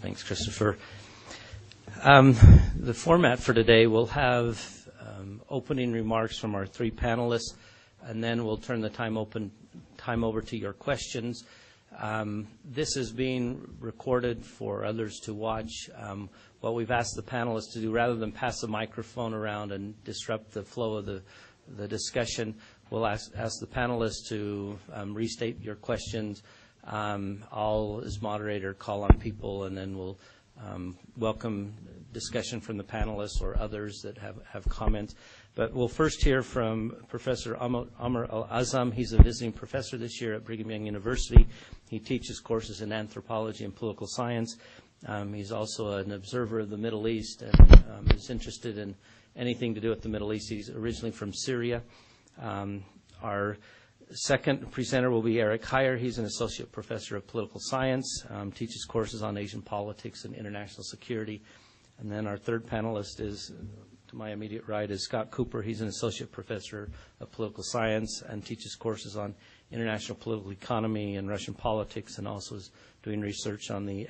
Thanks, Christopher. Um, the format for today will have um, opening remarks from our three panelists, and then we'll turn the time open time over to your questions. Um, this is being recorded for others to watch. Um, what we've asked the panelists to do, rather than pass the microphone around and disrupt the flow of the, the discussion, we'll ask, ask the panelists to um, restate your questions. Um, I'll, as moderator, call on people, and then we'll um, welcome discussion from the panelists or others that have, have comments. But we'll first hear from Professor Amr Al-Azam. He's a visiting professor this year at Brigham Young University. He teaches courses in anthropology and political science. Um, he's also an observer of the Middle East and um, is interested in anything to do with the Middle East. He's originally from Syria. Um, our second presenter will be Eric Hyer. He's an associate professor of political science, um, teaches courses on Asian politics and international security. And then our third panelist is to my immediate right is Scott Cooper. He's an associate professor of political science and teaches courses on international political economy and Russian politics, and also is doing research on the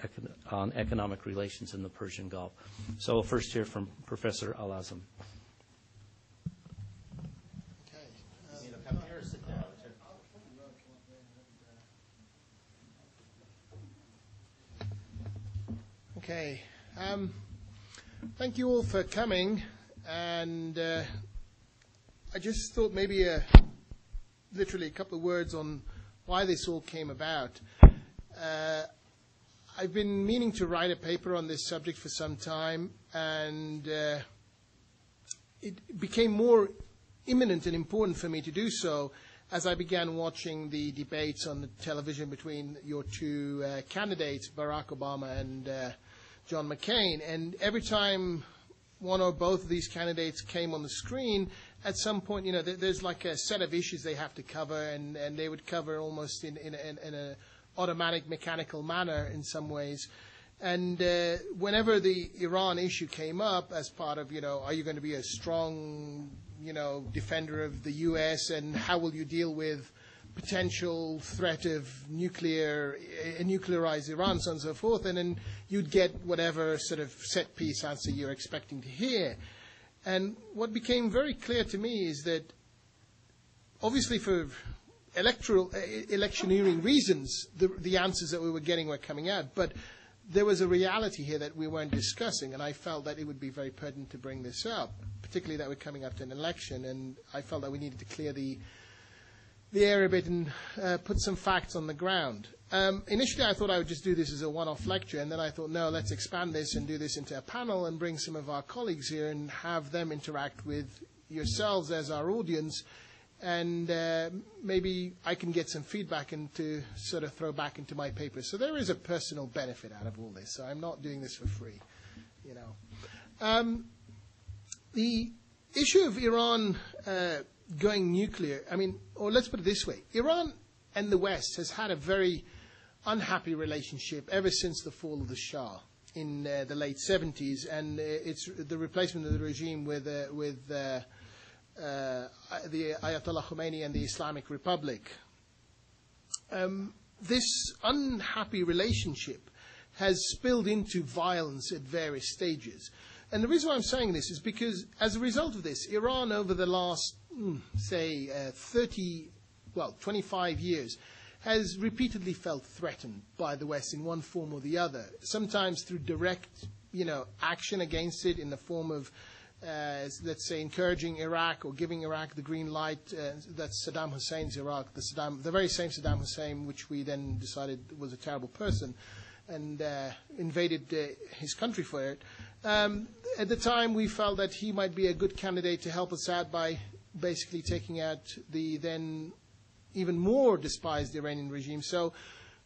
on economic relations in the Persian Gulf. So we'll first hear from Professor Al-Azam. Okay. Um, thank you all for coming and uh, I just thought maybe a, literally a couple of words on why this all came about. Uh, I've been meaning to write a paper on this subject for some time, and uh, it became more imminent and important for me to do so as I began watching the debates on the television between your two uh, candidates, Barack Obama and uh, John McCain. And every time one or both of these candidates came on the screen, at some point, you know, there's like a set of issues they have to cover, and, and they would cover almost in, in, in, in an automatic, mechanical manner in some ways. And uh, whenever the Iran issue came up as part of, you know, are you going to be a strong, you know, defender of the U.S. and how will you deal with potential threat of nuclear, a nuclearized Iran, so on and so forth, and then you'd get whatever sort of set piece answer you're expecting to hear. And what became very clear to me is that obviously for electoral eh, electioneering reasons, the, the answers that we were getting were coming out, but there was a reality here that we weren't discussing, and I felt that it would be very pertinent to bring this up, particularly that we're coming up to an election, and I felt that we needed to clear the the area a bit and uh, put some facts on the ground. Um, initially, I thought I would just do this as a one-off lecture, and then I thought, no, let's expand this and do this into a panel and bring some of our colleagues here and have them interact with yourselves as our audience, and uh, maybe I can get some feedback and to sort of throw back into my paper. So there is a personal benefit out of all this. So I'm not doing this for free, you know. Um, the issue of Iran. Uh, going nuclear, I mean, or let's put it this way Iran and the West has had a very unhappy relationship ever since the fall of the Shah in uh, the late 70s and uh, it's the replacement of the regime with, uh, with uh, uh, the Ayatollah Khomeini and the Islamic Republic. Um, this unhappy relationship has spilled into violence at various stages. And the reason why I'm saying this is because as a result of this, Iran over the last Hmm, say, uh, 30, well, 25 years, has repeatedly felt threatened by the West in one form or the other, sometimes through direct, you know, action against it in the form of, uh, let's say, encouraging Iraq or giving Iraq the green light. Uh, that's Saddam Hussein's Iraq, the, Saddam, the very same Saddam Hussein which we then decided was a terrible person and uh, invaded uh, his country for it. Um, at the time, we felt that he might be a good candidate to help us out by basically taking out the then even more despised Iranian regime. So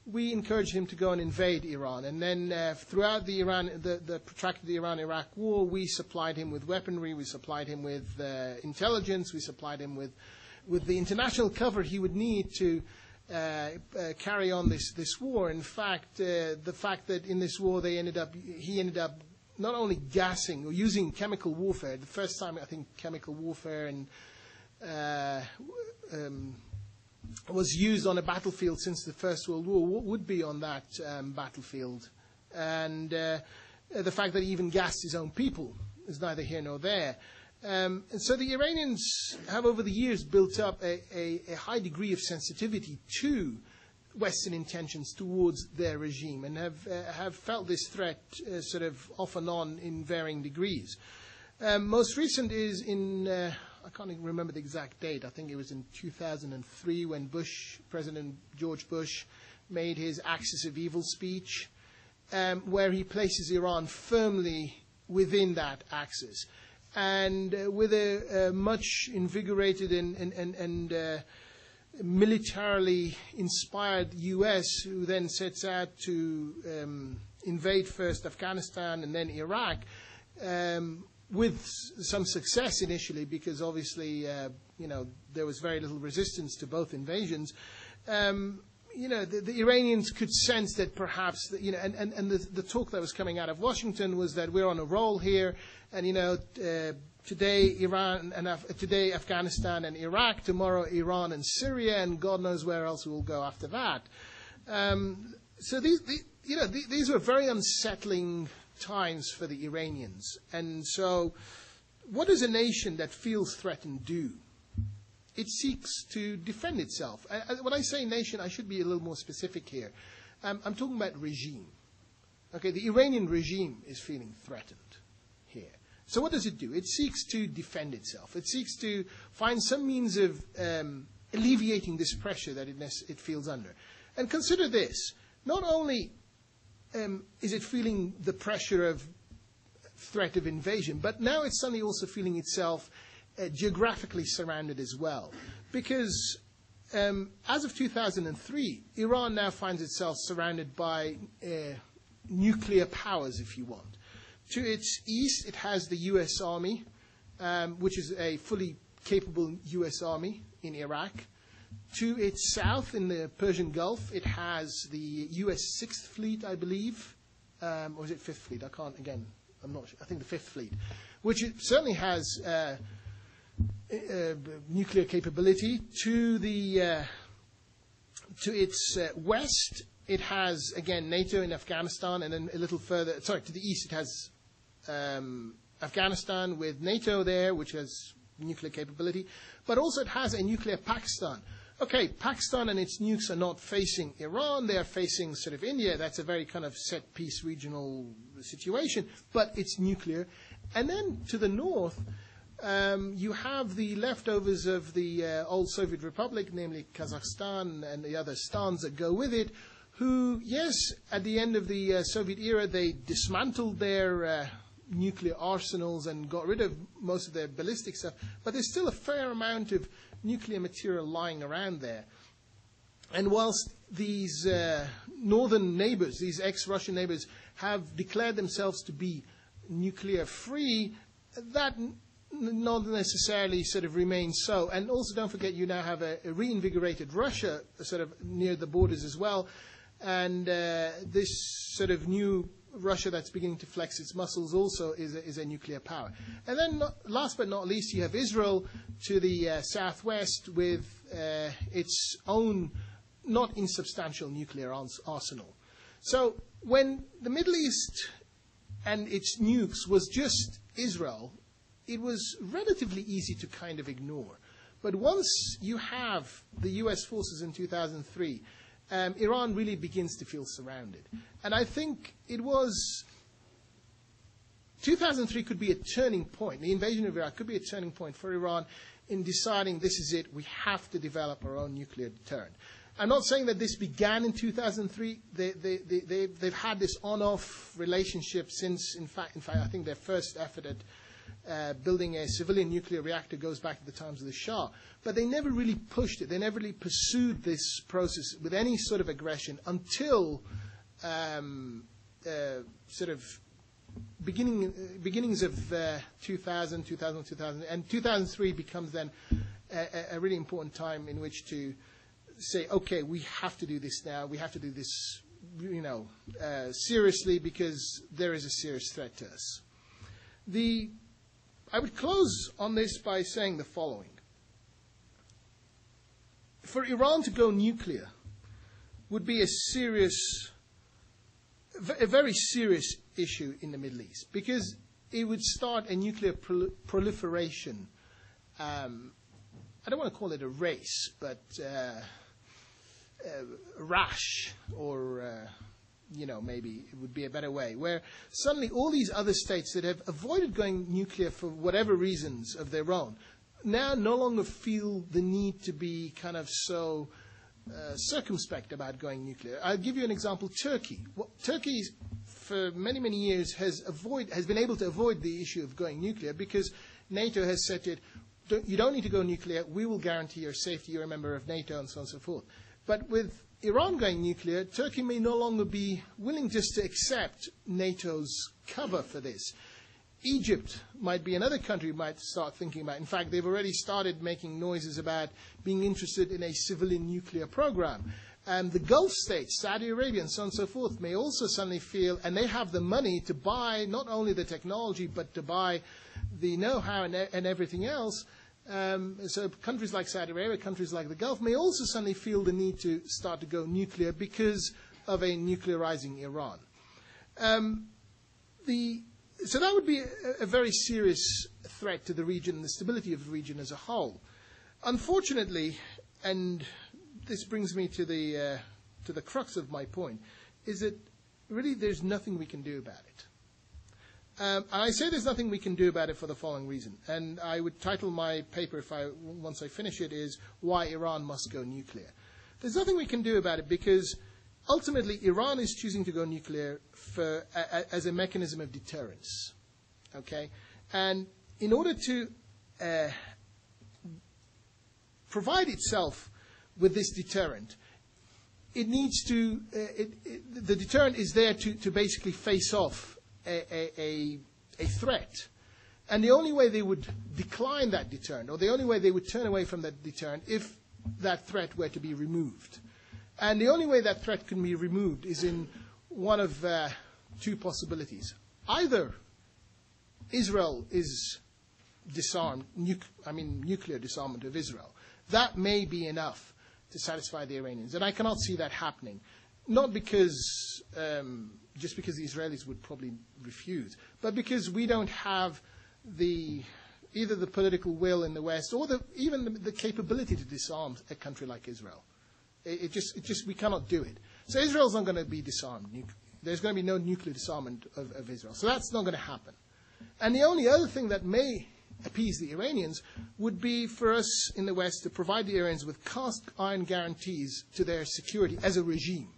we encouraged him to go and invade Iran. And then uh, throughout the Iran, the, the protracted Iran-Iraq war, we supplied him with weaponry, we supplied him with uh, intelligence, we supplied him with, with the international cover he would need to uh, uh, carry on this, this war. In fact, uh, the fact that in this war they ended up, he ended up not only gassing or using chemical warfare, the first time I think chemical warfare and uh, um, was used on a battlefield since the First World War would be on that um, battlefield. And uh, the fact that he even gassed his own people is neither here nor there. Um, and so the Iranians have, over the years, built up a, a, a high degree of sensitivity to Western intentions towards their regime and have, uh, have felt this threat uh, sort of off and on in varying degrees. Um, most recent is in, uh, I can't even remember the exact date, I think it was in 2003 when Bush, President George Bush, made his Axis of Evil speech, um, where he places Iran firmly within that axis and uh, with a, a, much invigorated and, and, and, and uh, militarily inspired U.S., who then sets out to um, invade first Afghanistan and then Iraq, um, with some success initially, because obviously, uh, you know, there was very little resistance to both invasions. Um, you know, the, the, Iranians could sense that perhaps, you know, and, and, and the, the, talk that was coming out of Washington was that we're on a roll here, and, you know, uh, today Iran and Af- today Afghanistan and Iraq, tomorrow Iran and Syria, and God knows where else we will go after that. Um, so these, you know, these, these were very unsettling times for the Iranians, and so what does a nation that feels threatened do? It seeks to defend itself. I, when I say nation, I should be a little more specific here. Um, I'm talking about regime. Okay, the Iranian regime is feeling threatened. So what does it do? It seeks to defend itself. It seeks to find some means of um, alleviating this pressure that it, it, feels under. And consider this: not only um, is it feeling the pressure of threat of invasion, but now it's suddenly also feeling itself uh, geographically surrounded as well, because. Um, as of 2003, Iran now finds itself surrounded by uh, nuclear powers, if you want. To its east, it has the U.S. Army, um, which is a fully capable U.S. Army in Iraq. To its south, in the Persian Gulf, it has the U.S. Sixth Fleet, I believe, um, or is it Fifth Fleet? I can't. Again, I'm not. sure. I think the Fifth Fleet, which it certainly has uh, uh, nuclear capability. To the uh, to its uh, west, it has again NATO in Afghanistan, and then a little further. Sorry, to the east, it has um, Afghanistan with NATO there, which has nuclear capability, but also it has a nuclear Pakistan. Okay, Pakistan and its nukes are not facing Iran, they are facing sort of India. That's a very kind of set piece regional situation, but it's nuclear. And then to the north, um, you have the leftovers of the uh, old Soviet Republic, namely Kazakhstan and the other stans that go with it, who, yes, at the end of the uh, Soviet era, they dismantled their uh, nuclear arsenals and got rid of most of their ballistic stuff, but there's still a fair amount of nuclear material lying around there. And whilst these uh, northern neighbors, these ex Russian neighbors, have declared themselves to be nuclear free, that n- not necessarily sort of remains so. And also, don't forget, you now have a, a reinvigorated Russia sort of near the borders as well. And uh, this sort of new Russia that's beginning to flex its muscles also is a, is a nuclear power. And then, not, last but not least, you have Israel to the uh, southwest with uh, its own not insubstantial nuclear arsenal. So when the Middle East and its nukes was just Israel, it was relatively easy to kind of ignore. But once you have the US forces in 2003 um, Iran really begins to feel surrounded. And I think it was 2003 could be a turning point. The invasion of Iraq could be a turning point for Iran in deciding this is it, we have to develop our own nuclear deterrent. I'm not saying that this began in 2003. They, they, they, they've had this on-off relationship since, in fact, in fact, I think their first effort at uh, building a civilian nuclear reactor goes back to the times of the Shah. But they never really pushed it. They never really pursued this process with any sort of aggression until um, uh, sort of beginning, uh, beginnings of uh, 2000, 2000, 2000, and 2003 becomes then a, a, really important time in which to say, okay, we have to do this now. We have to do this, you know, uh, seriously because there is a serious threat to us. The I would close on this by saying the following. For Iran to go nuclear would be a serious a very serious issue in the Middle East because it would start a nuclear prol- proliferation. Um, I don't want to call it a race, but uh, a rash, or uh, you know, maybe it would be a better way, where suddenly all these other states that have avoided going nuclear for whatever reasons of their own now no longer feel the need to be kind of so uh, circumspect about going nuclear. I'll give you an example. Turkey. Turkey, for many, many years, has, avoid, has been able to avoid the issue of going nuclear because NATO has said to it, you don't need to go nuclear. We will guarantee your safety. You're a member of NATO and so on and so forth. But with Iran going nuclear, Turkey may no longer be willing just to accept NATO's cover for this. Egypt might be another country might start thinking about. In fact, they've already started making noises about being interested in a civilian nuclear program. And the Gulf states, Saudi Arabia and so on and so forth, may also suddenly feel, and they have the money to buy not only the technology, but to buy the know-how and, and everything else. Um, so countries like Saudi Arabia, countries like the Gulf, may also suddenly feel the need to start to go nuclear because of a nuclearizing Iran. Um, the so that would be a, a very serious threat to the region and the stability of the region as a whole. Unfortunately, and this brings me to the, uh, to the crux of my point, is that really there's nothing we can do about it. Um, and I say there's nothing we can do about it for the following reason. And I would title my paper, if I, once I finish it, is Why Iran Must Go Nuclear. There's nothing we can do about it because ultimately Iran is choosing to go nuclear for, a, as a mechanism of deterrence. Okay? And in order to uh, provide itself with this deterrent, it needs to, uh, it, it, the deterrent is there to, to basically face off a, a, a threat. And the only way they would decline that deterrent, or the only way they would turn away from that deterrent, if that threat were to be removed. And the only way that threat can be removed is in one of uh, two possibilities. Either Israel is disarmed, nu- I mean, nuclear disarmament of Israel. That may be enough to satisfy the Iranians. And I cannot see that happening. Not because, um, just because the Israelis would probably refuse, but because we don't have the, either the political will in the West or the, even the, the capability to disarm a country like Israel. It, it, just, it just, we cannot do it. So Israel's not going to be disarmed. There's going to be no nuclear disarmament of, of Israel. So that's not going to happen. And the only other thing that may appease the Iranians would be for us in the West to provide the Iranians with cast iron guarantees to their security as a regime.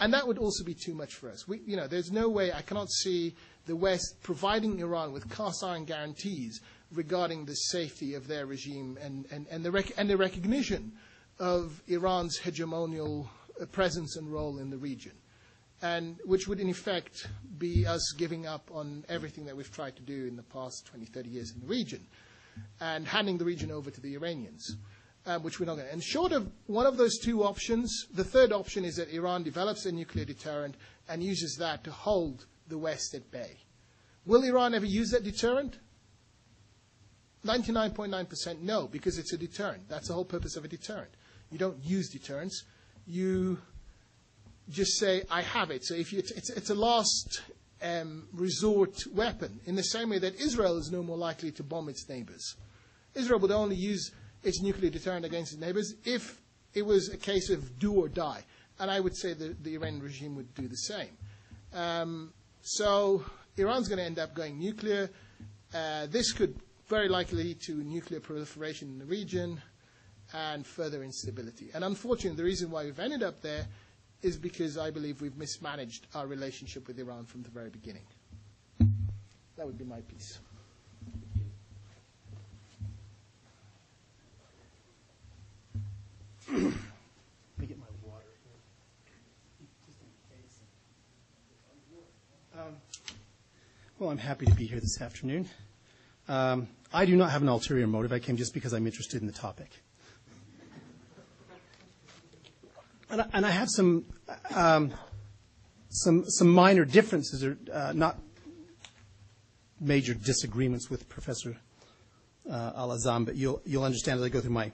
And that would also be too much for us. We, you know, there's no way I cannot see the West providing Iran with cast iron guarantees regarding the safety of their regime and, and, and, the, rec- and the recognition of Iran's hegemonial uh, presence and role in the region and which would in effect be us giving up on everything that we've tried to do in the past 20, 30 years in the region and handing the region over to the Iranians, um, which we're not going to. And short of one of those two options, the third option is that Iran develops a nuclear deterrent and uses that to hold the West at bay. Will Iran ever use that deterrent? 99.9% no, because it's a deterrent. That's the whole purpose of a deterrent. You don't use deterrence. You just say, I have it. So if you, it's, it's a last um, resort weapon, in the same way that Israel is no more likely to bomb its neighbors. Israel would only use its nuclear deterrent against its neighbors if it was a case of do or die. And I would say the, the Iranian regime would do the same. Um, so Iran's going to end up going nuclear. Uh, this could very likely lead to nuclear proliferation in the region and further instability. And unfortunately, the reason why we've ended up there is because I believe we've mismanaged our relationship with Iran from the very beginning. That would be my piece. Me get my water here. Um, well, I'm happy to be here this afternoon. Um, I do not have an ulterior motive. I came just because I'm interested in the topic. And I, have some um, some some minor differences, or uh, not major disagreements with Professor uh, Al-Azam, but you'll you'll understand as I go through my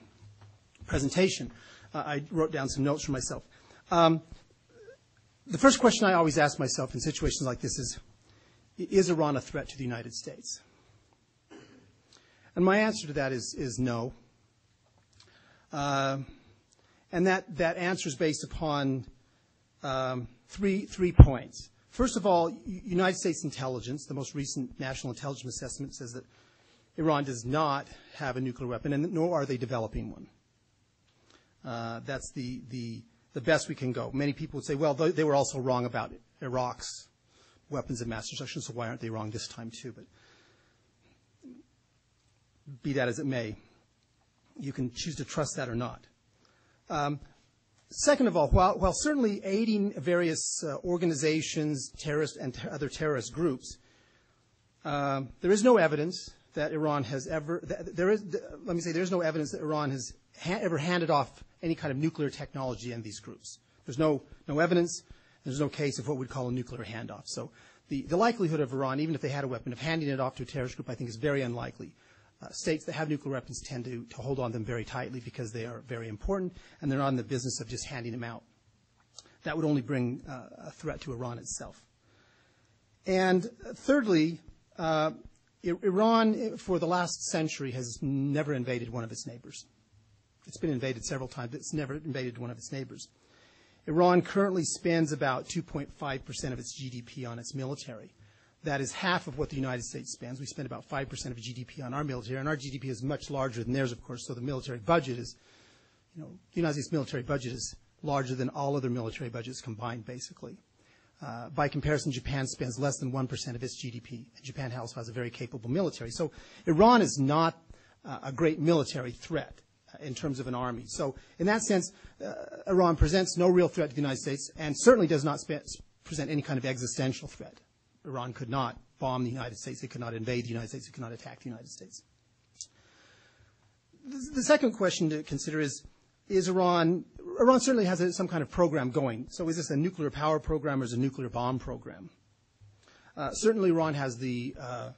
presentation. Uh, I wrote down some notes for myself. Um, the first question I always ask myself in situations like this is Is Iran a threat to the United States? And my answer to that is, is no. Uh, and that, that answer is based upon um, three, three points. First of all, United States intelligence, the most recent national intelligence assessment says that Iran does not have a nuclear weapon, and nor are they developing one. Uh, that's the, best we can go. Many people would say, well, they were also wrong about Iraq's weapons of mass destruction, so why aren't they wrong this time too? But be that as it may, you can choose to trust that or not. Um, second of all, while, while certainly aiding various uh, organizations, terrorist and other terrorist groups, um, there is no evidence that Iran has ever. there is. let me say, there is no evidence that Iran has ha- ever handed off any kind of nuclear technology in these groups. There's no no evidence. There's no case of what we'd call a nuclear handoff. So the, the likelihood of Iran, even if they had a weapon, of handing it off to a terrorist group, I think is very unlikely. Uh, states that have nuclear weapons tend to, to hold on them very tightly because they are very important and they're not in the business of just handing them out. That would only bring uh, a threat to Iran itself. And thirdly, uh, Iran, for the last century, has never invaded one of its neighbors. It's been invaded several times, it's never invaded one of its neighbors. Iran currently spends about 2.5% of its GDP on its military. That is half of what the United States spends. We spend about 5% of GDP on our military, and our GDP is much larger than theirs, of course, so the military budget is, you know, the United States military budget is larger than all other military budgets combined, basically. Uh, by comparison, Japan spends less than 1% of its GDP, and Japan also has a very capable military. So Iran is not uh, a great military threat in terms of an army. So in that sense, uh, Iran presents no real threat to the United States and certainly does not present any kind of existential threat. Iran could not bomb the United States. It could not invade the United States. It could not attack the United States. The second question to consider is, is Iran, Iran certainly has a, some kind of program going. So is this a nuclear power program or is it a nuclear bomb program? Uh, certainly Iran has the uh,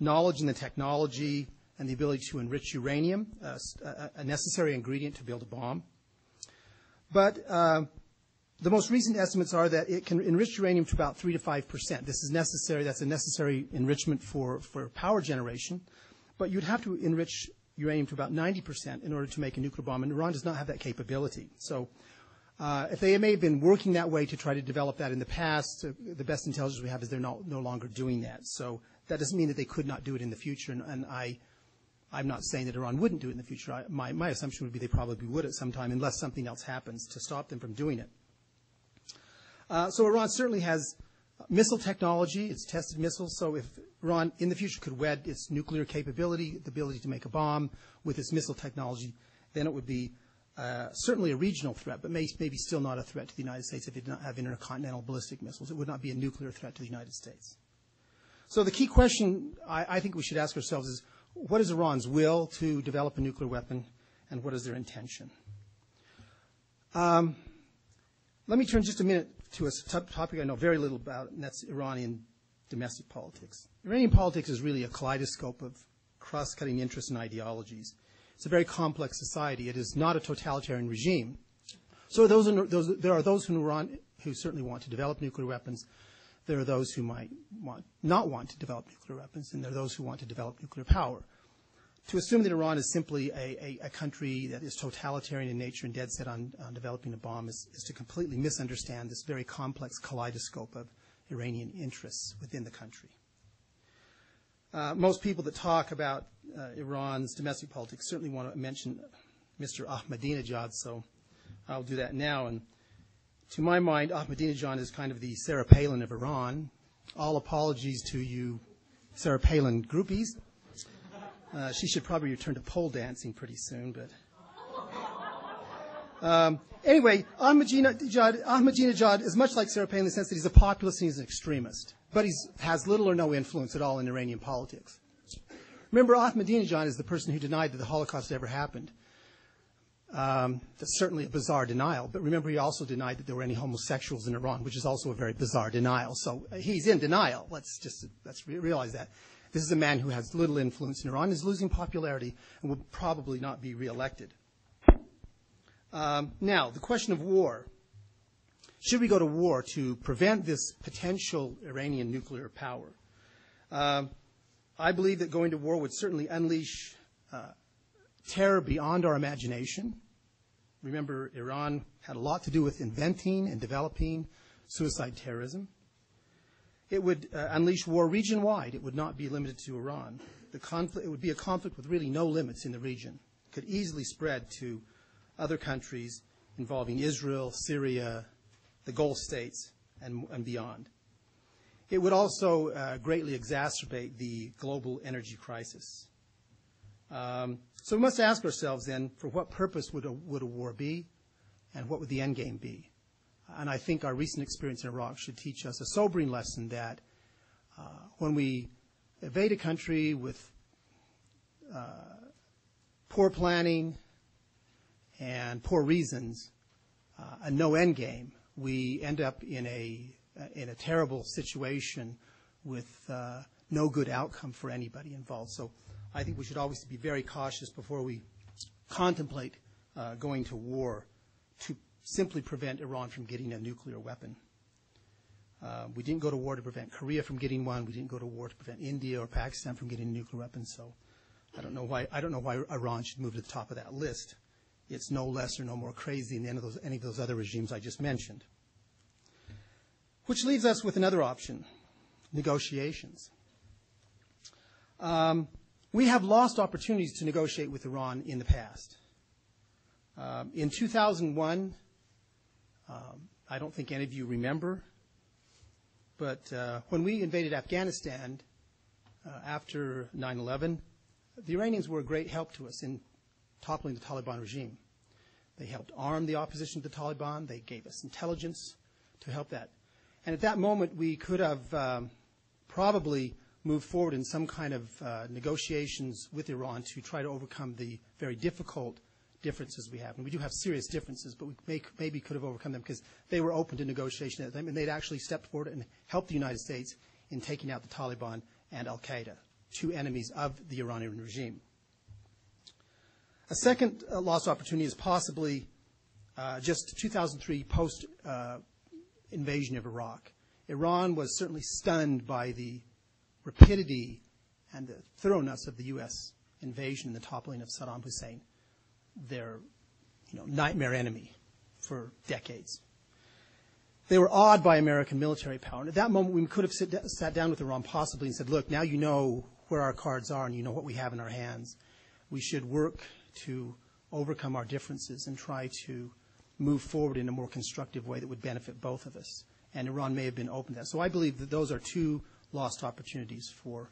knowledge and the technology and the ability to enrich uranium, uh, a, a, necessary ingredient to build a bomb. But uh, the most recent estimates are that it can enrich uranium to about 3 to 5 percent. This is necessary. That's a necessary enrichment for, for power generation. But you'd have to enrich uranium to about 90 percent in order to make a nuclear bomb, and Iran does not have that capability. So uh, if they may have been working that way to try to develop that in the past, uh, the best intelligence we have is they're no, no longer doing that. So that doesn't mean that they could not do it in the future, and, and I, I'm not saying that Iran wouldn't do it in the future. My, my assumption would be they probably would at some time unless something else happens to stop them from doing it. Uh, so Iran certainly has missile technology. It's tested missiles. So if Iran in the future could wed its nuclear capability, the ability to make a bomb with its missile technology, then it would be uh, certainly a regional threat, but may, maybe still not a threat to the United States if it did not have intercontinental ballistic missiles. It would not be a nuclear threat to the United States. So the key question I think we should ask ourselves is, what is Iran's will to develop a nuclear weapon, and what is their intention? Um, let me turn just a minute to a topic I know very little about, and that's Iranian domestic politics. Iranian politics is really a kaleidoscope of cross-cutting interests and ideologies. It's a very complex society. It is not a totalitarian regime. So those, those, there are those in Iran who certainly want to develop nuclear weapons. There are those who might not want to develop nuclear weapons, and there are those who want to develop nuclear power to assume that Iran is simply a, country that is totalitarian in nature and dead set on, developing a bomb is, is, to completely misunderstand this very complex kaleidoscope of Iranian interests within the country. Uh, most people that talk about uh, Iran's domestic politics certainly want to mention Mr. Ahmadinejad, so I'll do that now. And to my mind, Ahmadinejad is kind of the Sarah Palin of Iran. All apologies to you Sarah Palin groupies. Uh, she should probably return to pole dancing pretty soon, but. Um, anyway, Ahmadinejad, Ahmadinejad is much like Sarah Palin in the sense that he's a populist and he's an extremist, but he has little or no influence at all in Iranian politics. Remember, Ahmadinejad is the person who denied that the Holocaust ever happened. Um, that's certainly a bizarre denial, but remember, he also denied that there were any homosexuals in Iran, which is also a very bizarre denial. So uh, he's in denial. Let's just realize that. This is a man who has little influence in Iran, is losing popularity, and will probably not be reelected. Um, now, the question of war. should we go to war to prevent this potential Iranian nuclear power? Um, I believe that going to war would certainly unleash uh, terror beyond our imagination. Remember, Iran had a lot to do with inventing and developing suicide terrorism. It would uh, unleash war region wide. It would not be limited to Iran. The conflict, it would be a conflict with really no limits in the region. It could easily spread to other countries involving Israel, Syria, the Gulf states, and, and beyond. It would also uh, greatly exacerbate the global energy crisis. Um, so we must ask ourselves then, for what purpose would a, would a war be, and what would the end game be? And I think our recent experience in Iraq should teach us a sobering lesson that uh, when we invade a country with uh, poor planning and poor reasons uh, and no end game, we end up in a in a terrible situation with uh, no good outcome for anybody involved. So I think we should always be very cautious before we contemplate uh, going to war to simply prevent Iran from getting a nuclear weapon. Uh, we didn't go to war to prevent Korea from getting one. We didn't go to war to prevent India or Pakistan from getting a nuclear weapon. So I don't know why I don't know why Iran should move to the top of that list. It's no less or no more crazy than any of those, any of those other regimes I just mentioned. Which leaves us with another option: negotiations. Um, we have lost opportunities to negotiate with Iran in the past. Um, in 2001, um, I don't think any of you remember, but uh, when we invaded Afghanistan uh, after 9 11, the Iranians were a great help to us in toppling the Taliban regime. They helped arm the opposition to the Taliban, they gave us intelligence to help that. And at that moment, we could have um, probably moved forward in some kind of uh, negotiations with Iran to try to overcome the very difficult differences we have. And we do have serious differences, but we may, maybe could have overcome them because they were open to negotiation at them, and they'd actually stepped forward and helped the United States in taking out the Taliban and Al Qaeda, two enemies of the Iranian regime. A second uh, lost opportunity is possibly uh, just 2003 post uh, invasion of Iraq. Iran was certainly stunned by the rapidity and the thoroughness of the U.S. invasion and the toppling of Saddam Hussein their you know, nightmare enemy for decades. They were awed by American military power. And at that moment, we could have sit, sat down with Iran possibly and said, look, now you know where our cards are and you know what we have in our hands. We should work to overcome our differences and try to move forward in a more constructive way that would benefit both of us. And Iran may have been open to that. So I believe that those are two lost opportunities for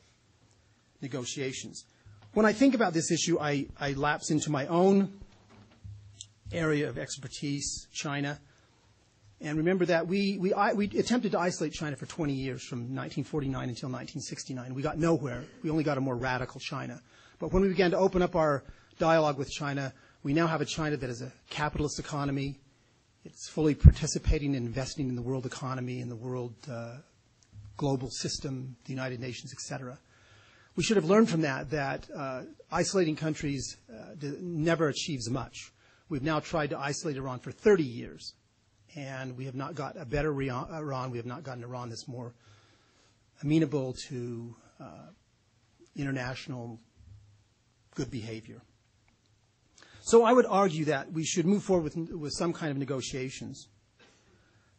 negotiations. When I think about this issue, I, I lapse into my own area of expertise, China. And remember that we, we, we attempted to isolate China for 20 years from 1949 until 1969. We got nowhere. We only got a more radical China. But when we began to open up our dialogue with China, we now have a China that is a capitalist economy. It's fully participating and investing in the world economy, in the world uh, global system, the United Nations, et cetera we should have learned from that that uh, isolating countries uh, never achieves much. We've now tried to isolate Iran for 30 years, and we have not got a better Iran. We have not gotten Iran that's more amenable to uh, international good behavior. So I would argue that we should move forward with, with some kind of negotiations.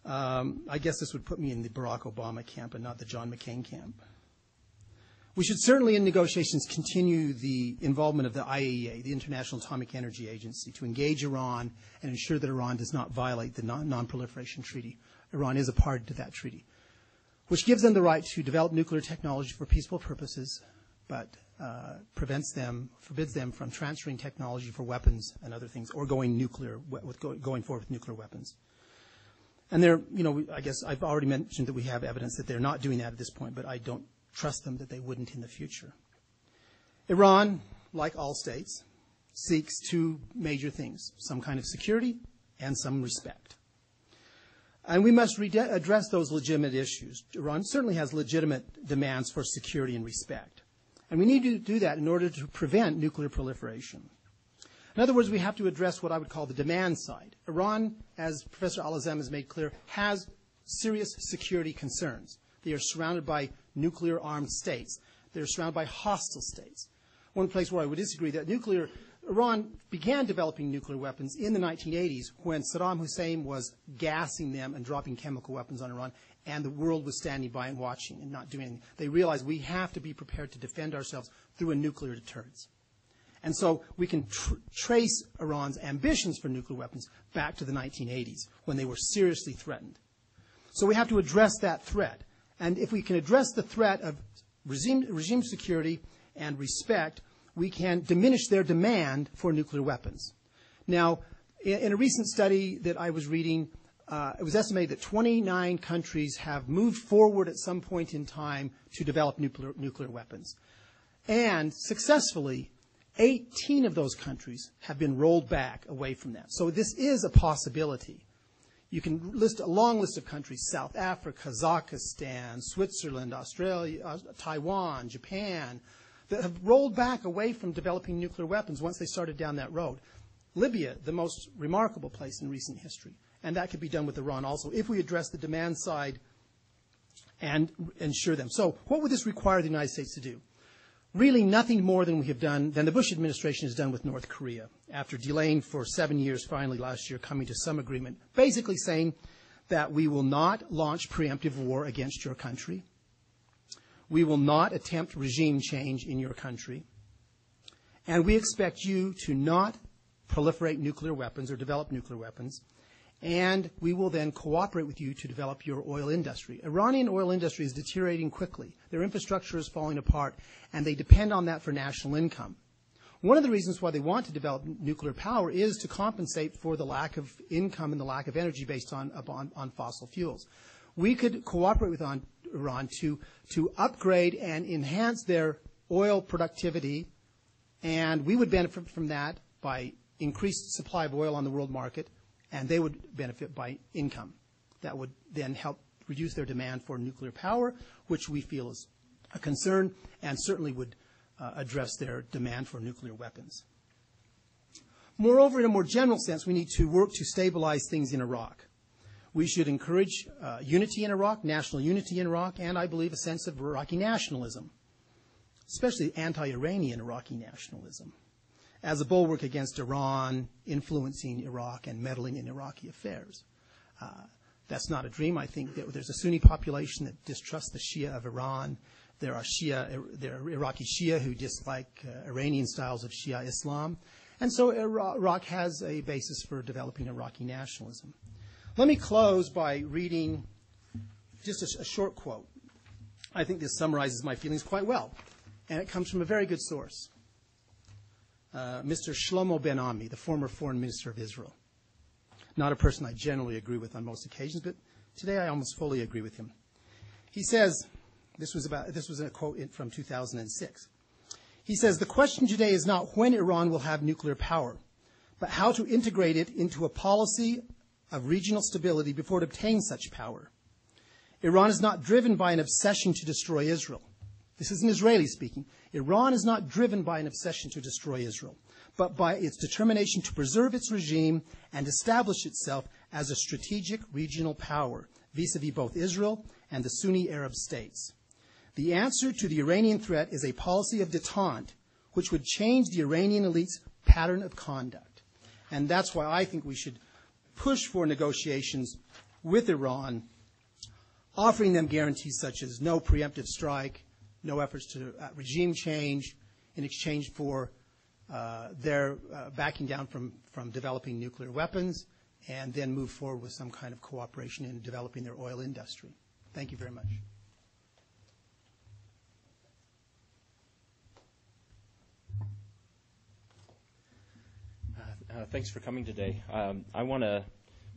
Um, I guess this would put me in the Barack Obama camp and not the John McCain camp. We should certainly, in negotiations, continue the involvement of the IAEA, the International Atomic Energy Agency, to engage Iran and ensure that Iran does not violate the Non-Proliferation Treaty. Iran is a party to that treaty, which gives them the right to develop nuclear technology for peaceful purposes, but uh, prevents them, forbids them from transferring technology for weapons and other things, or going nuclear, with going forward with nuclear weapons. And there, you know, I guess I've already mentioned that we have evidence that they're not doing that at this point, but I don't trust them that they wouldn't in the future. Iran, like all states, seeks two major things some kind of security and some respect. And we must re- address those legitimate issues. Iran certainly has legitimate demands for security and respect. And we need to do that in order to prevent nuclear proliferation. In other words, we have to address what I would call the demand side. Iran, as Professor Al-Azam has made clear, has serious security concerns. They are surrounded by nuclear armed states. They're surrounded by hostile states. One place where I would disagree that nuclear Iran began developing nuclear weapons in the 1980s when Saddam Hussein was gassing them and dropping chemical weapons on Iran, and the world was standing by and watching and not doing anything. They realized we have to be prepared to defend ourselves through a nuclear deterrence. And so we can tr- trace Iran's ambitions for nuclear weapons back to the 1980s when they were seriously threatened. So we have to address that threat. And if we can address the threat of regime, regime security and respect, we can diminish their demand for nuclear weapons. Now, in, in a recent study that I was reading, uh, it was estimated that 29 countries have moved forward at some point in time to develop nuclear, nuclear weapons. And successfully, 18 of those countries have been rolled back away from that. So this is a possibility. You can list a long list of countries South Africa, Kazakhstan, Switzerland, Australia, uh, Taiwan, Japan, that have rolled back away from developing nuclear weapons once they started down that road. Libya, the most remarkable place in recent history. And that could be done with Iran also if we address the demand side and ensure them. So, what would this require the United States to do? Really, nothing more than we have done, than the Bush administration has done with North Korea, after delaying for seven years, finally last year coming to some agreement, basically saying that we will not launch preemptive war against your country. We will not attempt regime change in your country. And we expect you to not proliferate nuclear weapons or develop nuclear weapons. And we will then cooperate with you to develop your oil industry. Iranian oil industry is deteriorating quickly. Their infrastructure is falling apart, and they depend on that for national income. One of the reasons why they want to develop nuclear power is to compensate for the lack of income and the lack of energy based on, on, on fossil fuels. We could cooperate with on, Iran to, to upgrade and enhance their oil productivity, and we would benefit from that by increased supply of oil on the world market, and they would benefit by income. That would then help reduce their demand for nuclear power, which we feel is a concern and certainly would uh, address their demand for nuclear weapons. Moreover, in a more general sense, we need to work to stabilize things in Iraq. We should encourage uh, unity in Iraq, national unity in Iraq, and I believe a sense of Iraqi nationalism, especially anti Iranian Iraqi nationalism, as a bulwark against Iran influencing Iraq and meddling in Iraqi affairs. Uh, that's not a dream. I think that there's a Sunni population that distrusts the Shia of Iran. There are Shia, there are Iraqi Shia who dislike uh, Iranian styles of Shia Islam. And so Iraq has a basis for developing Iraqi nationalism. Let me close by reading just a, a short quote. I think this summarizes my feelings quite well, and it comes from a very good source. Uh, Mr. Shlomo Ben Ami, the former foreign minister of Israel. Not a person I generally agree with on most occasions, but today I almost fully agree with him. He says, this was about this was a quote from 2006. He says the question today is not when Iran will have nuclear power, but how to integrate it into a policy of regional stability before it obtains such power. Iran is not driven by an obsession to destroy Israel. This is an Israeli speaking. Iran is not driven by an obsession to destroy Israel, but by its determination to preserve its regime and establish itself as a strategic regional power vis-a-vis both Israel and the Sunni Arab states. The answer to the Iranian threat is a policy of detente, which would change the Iranian elite's pattern of conduct. And that's why I think we should push for negotiations with Iran, offering them guarantees such as no preemptive strike, no efforts to uh, regime change in exchange for uh, their uh, backing down from, from developing nuclear weapons, and then move forward with some kind of cooperation in developing their oil industry. Thank you very much. Thanks for coming today. Um, I want to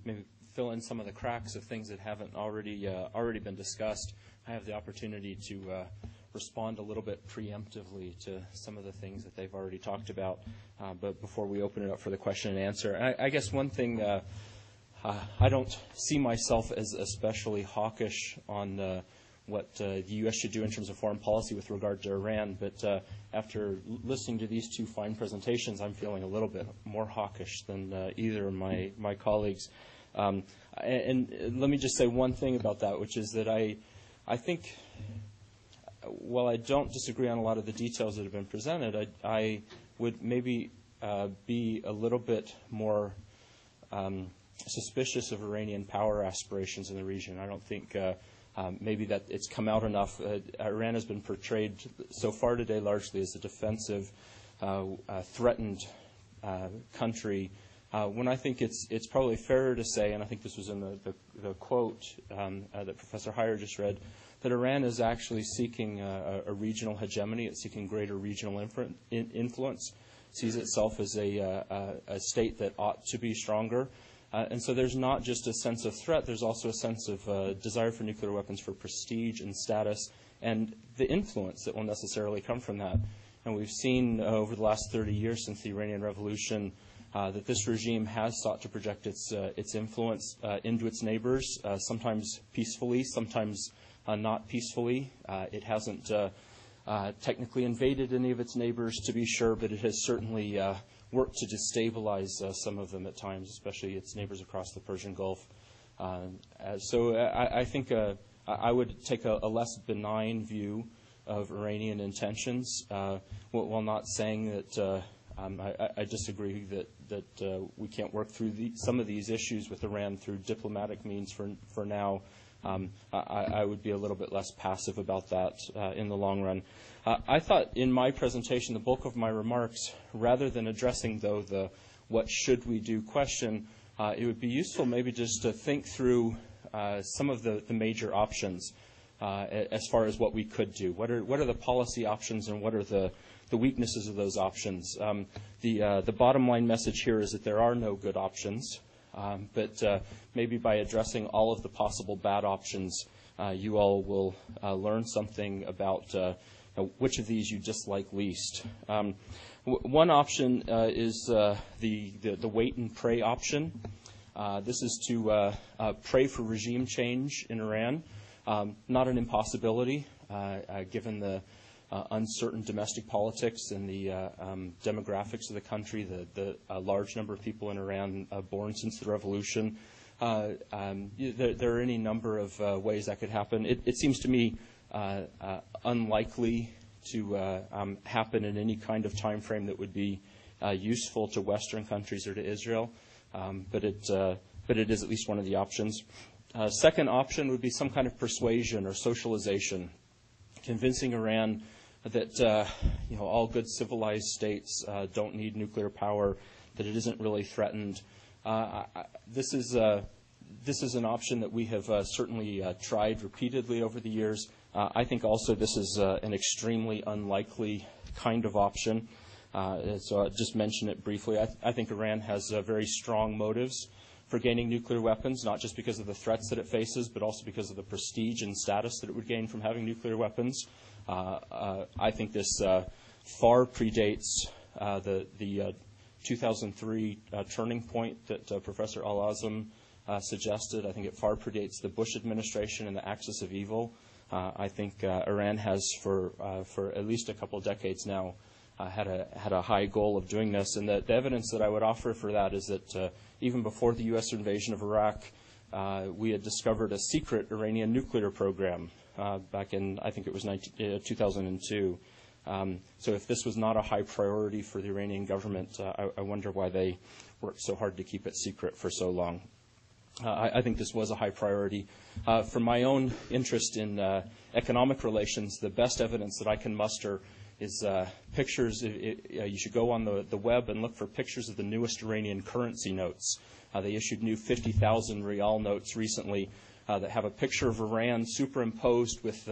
maybe fill in some of the cracks of things that haven't already already been discussed. I have the opportunity to respond a little bit preemptively to some of the things that they've already talked about. Uh, but before we open it up for the question and answer, I, I guess one thing uh, uh, I don't see myself as especially hawkish on what uh, the U.S. should do in terms of foreign policy with regard to Iran. But uh, after listening to these two fine presentations, I'm feeling a little bit more hawkish than uh, either of my, my colleagues. Um, and, and let me just say one thing about that, which is that I, I think, while I don't disagree on a lot of the details that have been presented, I, I would maybe uh, be a little bit more um, suspicious of Iranian power aspirations in the region. I don't think uh, um, maybe that it's come out enough. Uh, Iran has been portrayed so far today largely as a defensive, uh, threatened uh, country. Uh, when I think it's it's probably fairer to say, and I think this was in the, the, the quote um, that Professor Hyer just read, that Iran is actually seeking a, a regional hegemony. It's seeking greater regional influence. Sees itself as a, a, a state that ought to be stronger. Uh, and so there's not just a sense of threat, there's also a sense of uh, desire for nuclear weapons for prestige and status and the influence that will necessarily come from that. And we've seen uh, over the last 30 years since the Iranian Revolution uh, that this regime has sought to project its, uh, its influence uh, into its neighbors, sometimes peacefully, sometimes not peacefully. it hasn't technically invaded any of its neighbors, to be sure, but it has certainly worked to destabilize uh, some of them at times, especially its neighbors across the Persian Gulf. Uh, so I, think uh, I would take a, less benign view of Iranian intentions, uh, while not saying that uh, um, I, disagree that that uh, we can't work through some of these issues with Iran through diplomatic means for for now. Um, I, I, would be a little bit less passive about that in the long run. Uh, I thought in my presentation, the bulk of my remarks, rather than addressing, though, the what should we do question, uh, it would be useful maybe just to think through uh, some of the, the major options uh, as far as what we could do. What are, what are the policy options and what are the, the weaknesses of those options? Um, the, uh, the bottom line message here is that there are no good options, but uh, maybe by addressing all of the possible bad options, you all will learn something about which of these you dislike least. Um, one option uh, is uh, the, wait and pray option. Uh, this is to uh, uh, pray for regime change in Iran. Um, not an impossibility, uh, given the uncertain domestic politics and the um, demographics of the country, the, the large number of people in Iran born since the revolution. Um, there, there, are any number of ways that could happen. It, it seems to me uh, uh, unlikely to uh, um, happen in any kind of time frame that would be useful to Western countries or to Israel. Um, but it is at least one of the options. Second option would be some kind of persuasion or socialization, convincing Iran that you know all good civilized states don't need nuclear power, that it isn't really threatened. This is this is an option that we have certainly tried repeatedly over the years. Uh, I think also this is uh, an extremely unlikely kind of option. Uh, so I'll just mention it briefly. I, th- I think Iran has uh, very strong motives for gaining nuclear weapons, not just because of the threats that it faces, but also because of the prestige and status that it would gain from having nuclear weapons. Uh, uh, I think this far predates the, the 2003 turning point that Professor Al-Azam suggested. I think it far predates the Bush administration and the axis of evil. Uh, I think uh, Iran has, for uh, for at least a couple decades now, had a had a high goal of doing this. And the evidence that I would offer for that is that even before the U.S. invasion of Iraq, we had discovered a secret Iranian nuclear program back in I think it was 19, 2002. Um, so if this was not a high priority for the Iranian government, uh, I, I, wonder why they worked so hard to keep it secret for so long. Uh, I think this was a high priority. Uh, for my own interest in uh, economic relations, the best evidence that I can muster is pictures. You should go on the web and look for pictures of the newest Iranian currency notes. They issued new 50,000 rial notes recently that have a picture of Iran superimposed with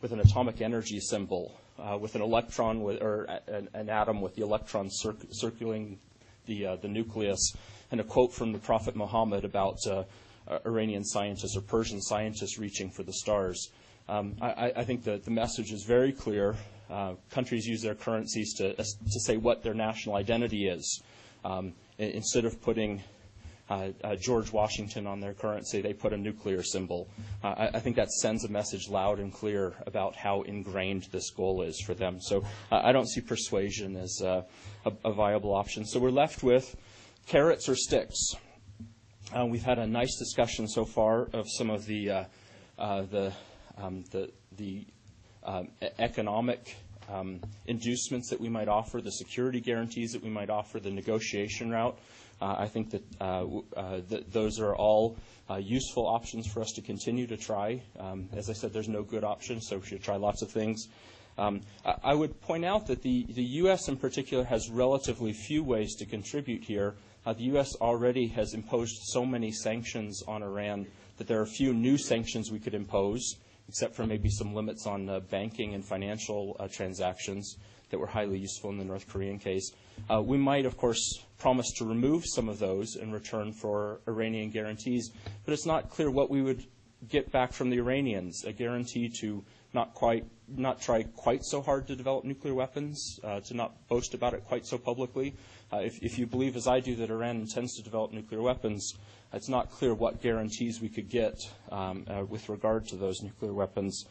with an atomic energy symbol, with an electron or an atom with the electron circling the the nucleus and a quote from the Prophet Muhammad about uh, uh, Iranian scientists or Persian scientists reaching for the stars. Um, I, I, think that the message is very clear. Uh, countries use their currencies to, to say what their national identity is. Um, instead of putting uh, uh, George Washington on their currency, they put a nuclear symbol. Uh, I, think that sends a message loud and clear about how ingrained this goal is for them. So uh, I don't see persuasion as uh, a, a, viable option. So we're left with carrots or sticks. Uh, we've had a nice discussion so far of some of the the um, the, the um, economic um, inducements that we might offer, the security guarantees that we might offer, the negotiation route. Uh, I think that uh, uh, those are all useful options for us to continue to try. Um, as I said, there's no good option, so we should try lots of things. Um, I would point out that the U.S. in particular has relatively few ways to contribute here. The U.S. already has imposed so many sanctions on Iran that there are few new sanctions we could impose, except for maybe some limits on banking and financial transactions that were highly useful in the North Korean case. Uh, we might, of course, promise to remove some of those in return for Iranian guarantees, but it's not clear what we would get back from the Iranians. A guarantee to not quite, not try quite so hard to develop nuclear weapons, uh, to not boast about it quite so publicly. Uh, if, if you believe, as I do, that Iran intends to develop nuclear weapons, it's not clear what guarantees we could get um, uh, with regard to those nuclear weapons.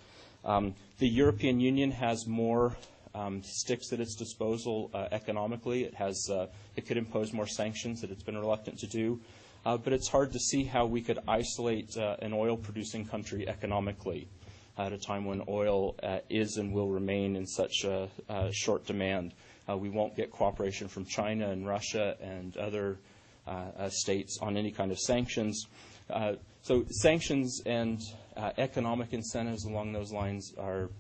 Um, the European Union has more Um, sticks at its disposal uh, economically. It has uh, it could impose more sanctions that it's been reluctant to do. Uh, but it's hard to see how we could isolate uh, an oil-producing country economically at a time when oil uh, is and will remain in such short demand. Uh, we won't get cooperation from China and Russia and other states on any kind of sanctions. so sanctions and economic incentives along those lines are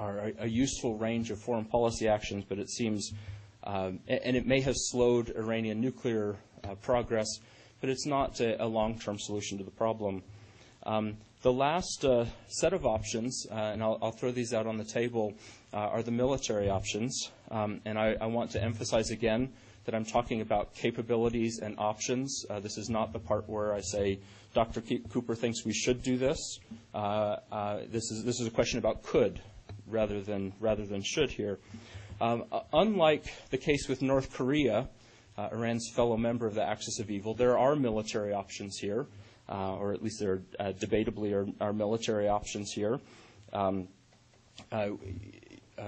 are a useful range of foreign policy actions, but it seems, um, and it may have slowed Iranian nuclear uh, progress, but it's not a long-term solution to the problem. Um, the last uh, set of options, uh, and I'll throw these out on the table, are the military options. Um, and I want to emphasize again that I'm talking about capabilities and options. This is not the part where I say Dr. Cooper thinks we should do this. This, is, this is a question about could rather than rather than should here. Um, uh, unlike the case with North Korea, uh, Iran's fellow member of the Axis of Evil, there are military options here, uh, or at least there debatably are, military options here. Um,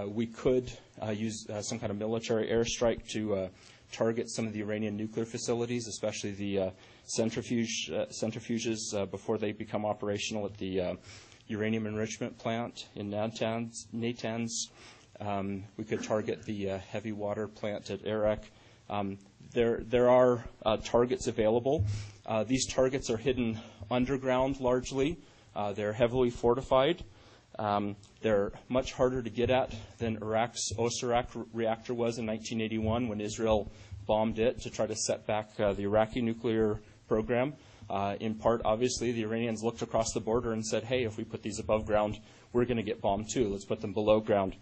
we could use some kind of military airstrike to target some of the Iranian nuclear facilities, especially the centrifuge, centrifuges before they become operational at the uranium enrichment plant in Natanz. Natanz. Um, we could target the uh, heavy water plant at Arak. Um, there, there are uh, targets available. Uh, these targets are hidden underground largely. Uh, they're heavily fortified. Um, they're much harder to get at than Iraq's Osirak reactor was in 1981 when Israel bombed it to try to set back uh, the Iraqi nuclear program. Uh, in part, obviously, the Iranians looked across the border and said, hey, if we put these above ground, we're going to get bombed too. Let's put them below ground.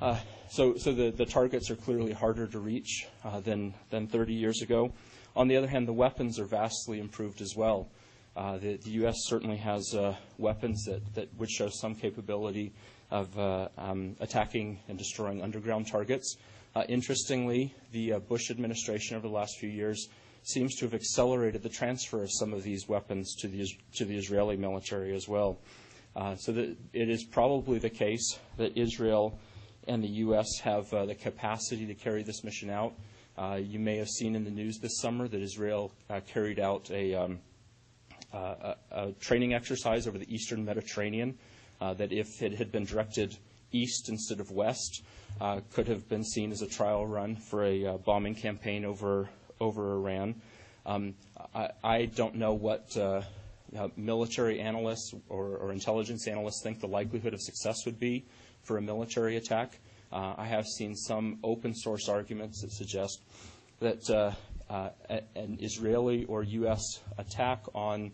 Uh, so so the, the targets are clearly harder to reach uh, than, than 30 years ago. On the other hand, the weapons are vastly improved as well. Uh, the, the, U.S. certainly has uh, weapons that, that would show some capability of uh, um, attacking and destroying underground targets. interestingly, the Bush administration over the last few years seems to have accelerated the transfer of some of these weapons to the, to the Israeli military as well. Uh, so that it is probably the case that Israel and the U.S. have uh, the capacity to carry this mission out. Uh, you may have seen in the news this summer that Israel carried out a, um, a, training exercise over the eastern Mediterranean that, if it had been directed east instead of west, could have been seen as a trial run for a bombing campaign over over Iran. Um, I, I, don't know what uh, uh, military analysts or, or, intelligence analysts think the likelihood of success would be for a military attack. Uh, I have seen some open source arguments that suggest that uh, uh, an Israeli or U.S. attack on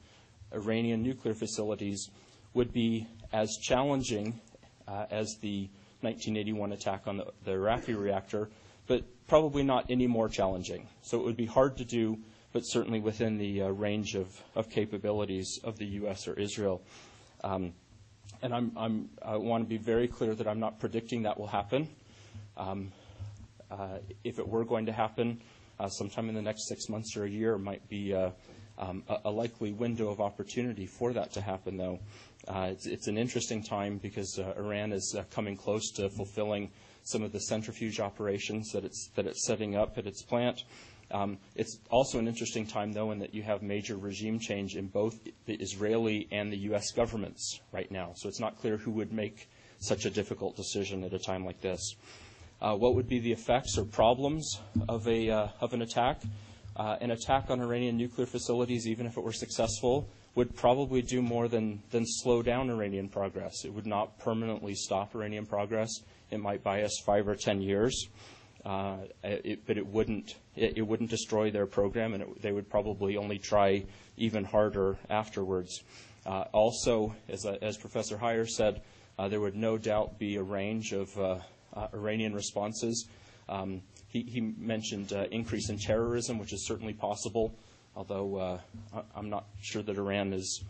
Iranian nuclear facilities would be as challenging uh, as the 1981 attack on the, the Iraqi reactor, but probably not any more challenging. So it would be hard to do, but certainly within the uh, range of, of capabilities of the U.S. or Israel. Um, and I'm, I'm, i want to be very clear that I'm not predicting that will happen. Um, uh, if it were going to happen, uh, sometime in the next six months or a year might be uh, um, a, a likely window of opportunity for that to happen, though. Uh, it's, it's an interesting time because uh, Iran is uh, coming close to fulfilling some of the centrifuge operations that it's, that it's setting up at its plant. Um, it's also an interesting time, though, in that you have major regime change in both the Israeli and the U.S. governments right now. So it's not clear who would make such a difficult decision at a time like this. Uh, what would be the effects or problems of, a, uh, of an attack? Uh, an attack on Iranian nuclear facilities, even if it were successful, would probably do more than, than slow down Iranian progress. It would not permanently stop Iranian progress. It might buy us five or ten years, uh, it, but it wouldn't, it, it, wouldn't destroy their program, and it, they would probably only try even harder afterwards. Uh, also, as, uh, as Professor Hyer said, uh, there would no doubt be a range of uh, uh, Iranian responses. Um, he, he, mentioned increase in terrorism, which is certainly possible although uh, I'm not sure that Iran is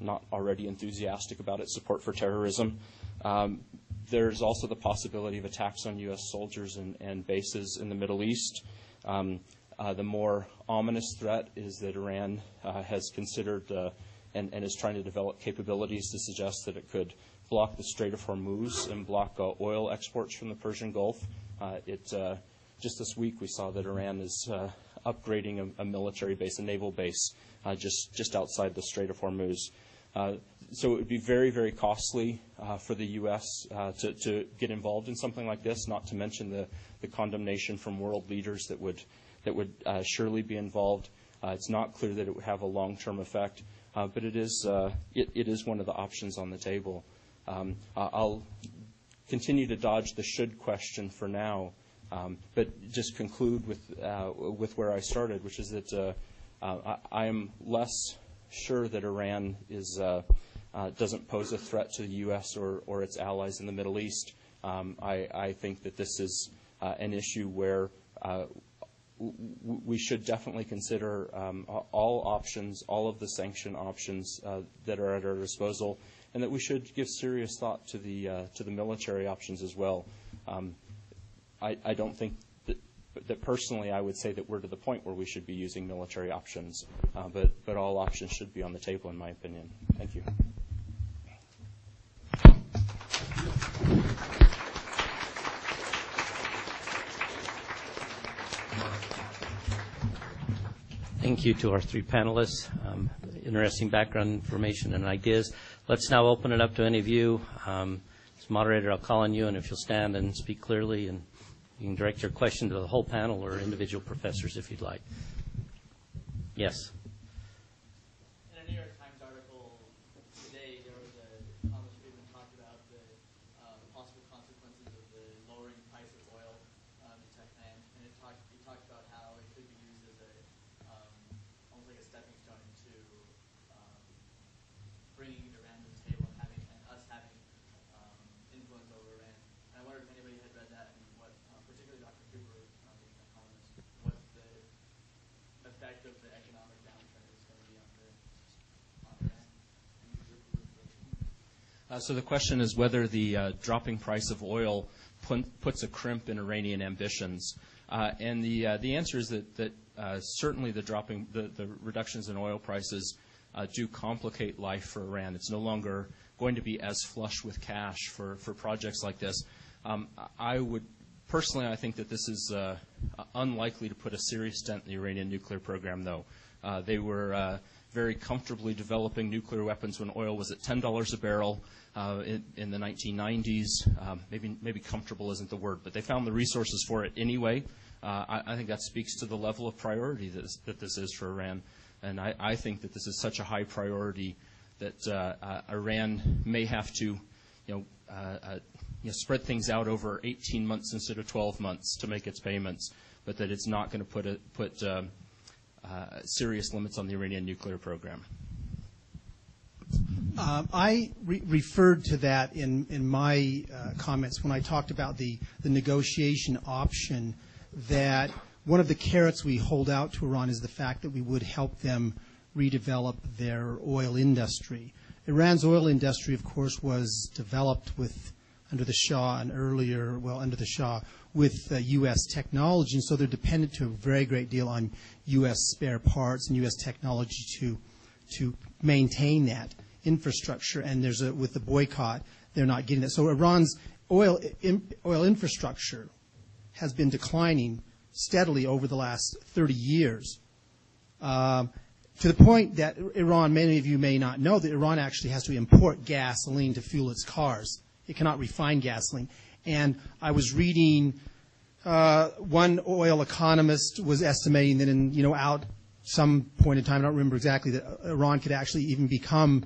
not already enthusiastic about its support for terrorism. Um, there's also the possibility of attacks on U.S. soldiers and, and bases in the Middle East. Um, uh, the more ominous threat is that Iran uh, has considered uh, and, and, is trying to develop capabilities to suggest that it could block the Strait of Hormuz and block uh, oil exports from the Persian Gulf. Uh, it, just this week, we saw that Iran is upgrading a, a military base, a naval base, uh, just just outside the Strait of Hormuz. Uh, so it would be very, very costly uh, for the U.S. Uh, to, to get involved in something like this. Not to mention the, the condemnation from world leaders that would that would uh, surely be involved. Uh, it's not clear that it would have a long-term effect, but it is it, it is one of the options on the table. Um, I'll continue to dodge the should question for now. Um, but just conclude with, uh, with where I started, which is that uh, uh, I, am less sure that Iran is, doesn't pose a threat to the U.S. or, its allies in the Middle East. Um, I, think that this is an issue where we should definitely consider um, all options, all of the sanction options that are at our disposal, and that we should give serious thought to the to the military options as well. Um, I, don't think that, personally I would say that we're to the point where we should be using military options, uh, but, but all options should be on the table, in my opinion. Thank you. Thank you to our three panelists. Um, interesting background information and ideas. Let's now open it up to any of you. Um, as moderator, I'll call on you, and if you'll stand and speak clearly and you can direct your question to the whole panel or individual professors if you'd like. Yes. So the question is whether the uh, dropping price of oil puts a crimp in Iranian ambitions. Uh, and the uh, the answer is that uh, certainly the dropping the, the reductions in oil prices uh, do complicate life for Iran. It's no longer going to be as flush with cash for, for projects like this. Um, I would personally, I think that this is unlikely to put a serious dent in the Iranian nuclear program, though. they were very comfortably developing nuclear weapons when oil was at $10 a barrel uh, in, in, the 1990s. Um, maybe, maybe comfortable isn't the word, but they found the resources for it anyway. Uh, I, I, think that speaks to the level of priority that this, that this is for Iran. And I, I, think that this is such a high priority that uh, uh Iran may have to, you know, uh, uh, you know, spread things out over 18 months instead of 12 months to make its payments, but that it's not going to put, a, put um, serious limits on the Iranian nuclear program. Um, I re- referred to that in, in my uh, comments when I talked about the, the negotiation option that one of the carrots we hold out to Iran is the fact that we would help them redevelop their oil industry. Iran's oil industry, of course, was developed with under the Shah and earlier, well, under the Shah, with uh, U.S. technology. And so they're dependent to a very great deal on U.S. spare parts and U.S. technology to, to maintain that infrastructure. And there's a, with the boycott, they're not getting that. So Iran's oil, in, oil infrastructure has been declining steadily over the last 30 years. Um, to the point that Iran, many of you may not know, that Iran actually has to import gasoline to fuel its cars. It cannot refine gasoline. And I was reading uh, one oil economist was estimating that in you know out some point in time, I don't remember exactly, that Iran could actually even become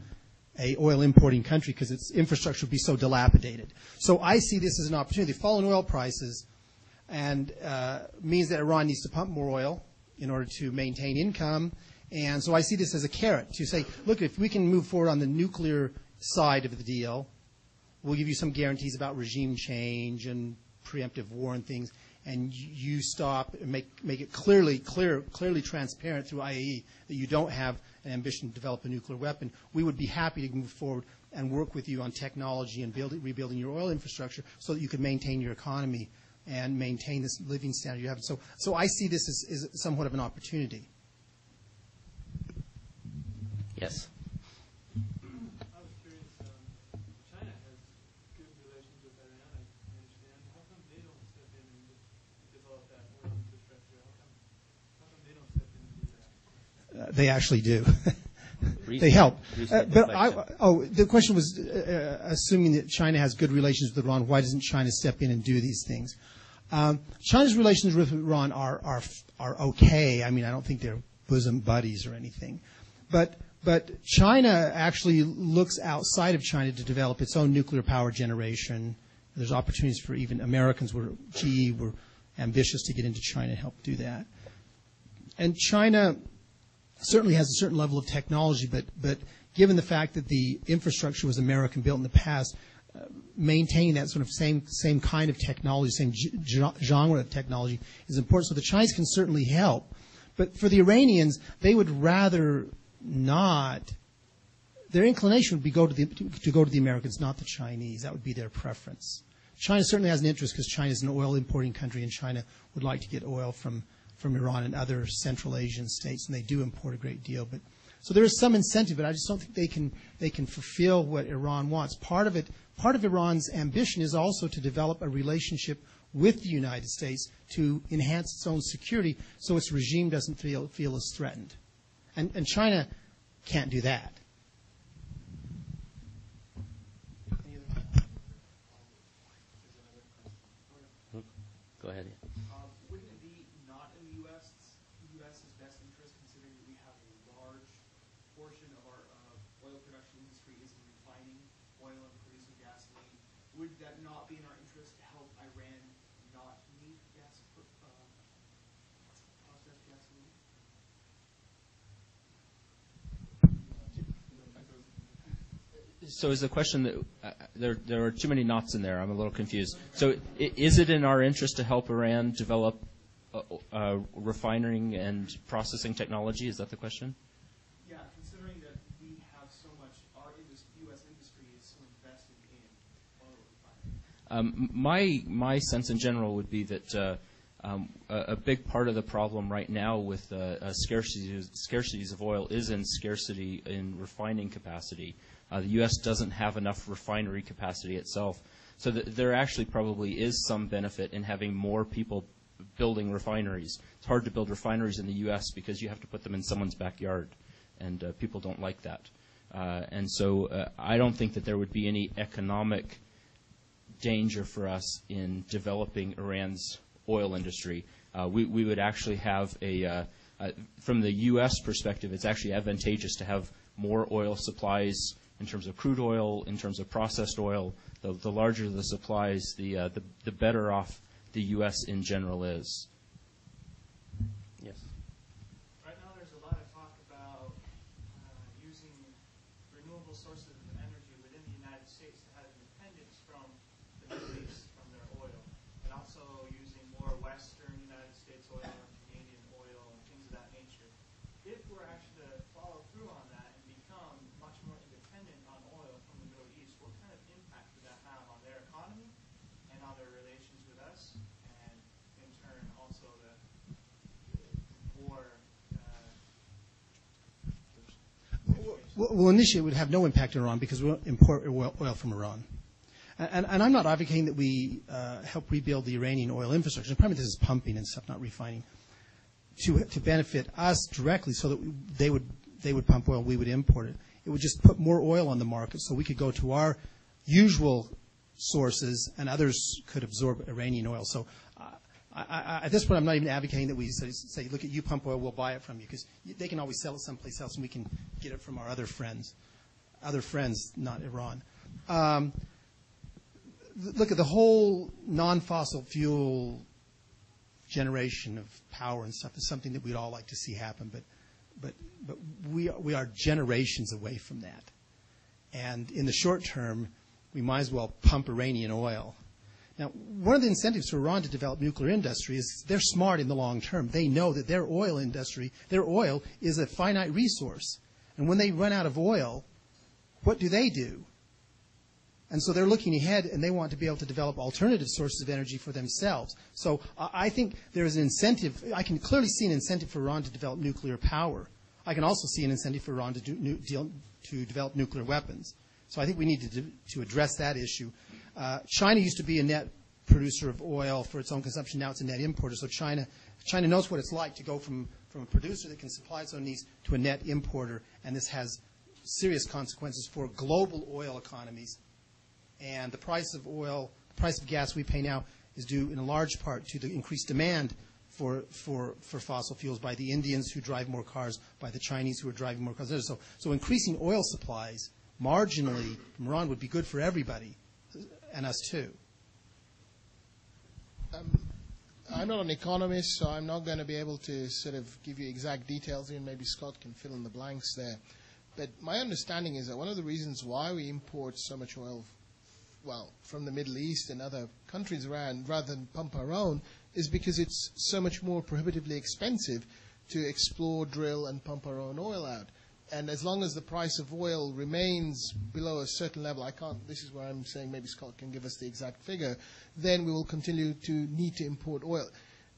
a oil importing country because its infrastructure would be so dilapidated. So I see this as an opportunity. Falling oil prices and uh, means that Iran needs to pump more oil in order to maintain income. And so I see this as a carrot to say, look, if we can move forward on the nuclear side of the deal, we'll give you some guarantees about regime change and preemptive war and things, and you stop and make, make it clearly, clear, clearly transparent through IAE that you don't have an ambition to develop a nuclear weapon, we would be happy to move forward and work with you on technology and build, rebuilding your oil infrastructure so that you can maintain your economy and maintain this living standard you have. So, so I see this as, as somewhat of an opportunity. Yes. I was curious, um, China has good relations with Iran, I understand. How come they don't step in and develop that oil infrastructure? How come, how come they don't step in and do that? Uh, they actually do. They help. Uh, but I, oh, the question was uh, uh, assuming that China has good relations with Iran. Why doesn't China step in and do these things? Um, China's relations with Iran are, are are okay. I mean, I don't think they're bosom buddies or anything, but but China actually looks outside of China to develop its own nuclear power generation. There's opportunities for even Americans. Were GE were ambitious to get into China and help do that. And China certainly has a certain level of technology, but, but given the fact that the infrastructure was American built in the past, uh, maintaining that sort of same, same kind of technology, same genre of technology is important. So the Chinese can certainly help. But for the Iranians, they would rather not. Their inclination would be go to, the, to, to go to the Americans, not the Chinese. That would be their preference. China certainly has an interest because China is an oil importing country, and China would like to get oil from, from Iran and other Central Asian states, and they do import a great deal. But so there is some incentive, but I just don't think they can they can fulfill what Iran wants. Part of it, part of Iran's ambition is also to develop a relationship with the United States to enhance its own security, so its regime doesn't feel feel as threatened, and and China can't do that. Go ahead. Um, Wouldn't it be not in the U.S., U.S.'s best interest, considering that we have a large portion of our uh, oil production industry is in refining oil and producing gasoline? Would that not be in our interest to help Iran not need gas, uh, processed gasoline? So is the question that uh, there there are too many knots in there? I'm a little confused. So is it in our interest to help Iran develop uh, uh, refining and processing technology? Is that the question? Yeah, considering that we have so much, our indus- U.S. industry is so invested in oil refining. Um, my my sense in general would be that uh, um, a, a big part of the problem right now with uh, uh, scarcities scarcities of oil is in scarcity in refining capacity. Uh, the U.S. doesn't have enough refinery capacity itself, so th- there actually probably is some benefit in having more people building refineries. It's hard to build refineries in the U.S. because you have to put them in someone's backyard, and uh, people don't like that. Uh, and so I don't think that there would be any economic danger for us in developing Iran's oil industry. Uh, we, we would actually have a, uh, uh, from the U.S. perspective, it's actually advantageous to have more oil supplies in terms of crude oil, in terms of processed oil. The, the larger the supplies, the, uh, the, the better off the U.S. in general is. Yes. Right now, there's a lot of talk about uh, using renewable sources of energy within the United States to have independence from the Middle East, from their oil, and also using more Western United States oil and Canadian oil and things of that nature. If we're actually to follow through on that and become much more independent on oil from the Middle East, what kind of impact would that have on their economy Well, initially, it would have no impact on Iran because we don't import oil, from Iran. And, and, I'm not advocating that we uh, help rebuild the Iranian oil infrastructure. Problem this is pumping and stuff, not refining, to, to benefit us directly so that we, they, would, they would pump oil, we would import it. It would just put more oil on the market so we could go to our usual sources and others could absorb Iranian oil. So I, I, at this point, I'm not even advocating that we say, say, look, at you pump oil, we'll buy it from you, because they can always sell it someplace else, and we can get it from our other friends, other friends, not Iran. Um, look at the whole non-fossil fuel generation of power and stuff is something that we'd all like to see happen, but but but we we are generations away from that. And in the short term, we might as well pump Iranian oil. Now, one of the incentives for Iran to develop nuclear industry is they're smart in the long term. They know that their oil industry, their oil is a finite resource. And when they run out of oil, what do they do? And so they're looking ahead and they want to be able to develop alternative sources of energy for themselves. So I think there's an incentive. I can clearly see an incentive for Iran to develop nuclear power. I can also see an incentive for Iran to, do, to develop nuclear weapons. So I think we need to, to address that issue. Uh, China used to be a net producer of oil for its own consumption. Now it's a net importer. So China, China knows what it's like to go from, from a producer that can supply its own needs to a net importer. And this has serious consequences for global oil economies and the price of oil, the price of gas we pay now is due in a large part to the increased demand for, for, for fossil fuels by the Indians who drive more cars, by the Chinese who are driving more cars. So, so increasing oil supplies marginally from Iran would be good for everybody, and us too. Um, I'm not an economist, so I'm not going to be able to sort of give you exact details here, maybe Scott can fill in the blanks there. But my understanding is that one of the reasons why we import so much oil well, from the Middle East and other countries around rather than pump our own is because it's so much more prohibitively expensive to explore, drill, and pump our own oil out. And as long as the price of oil remains below a certain level, I can't, this is where I'm saying maybe Scott can give us the exact figure, then we will continue to need to import oil.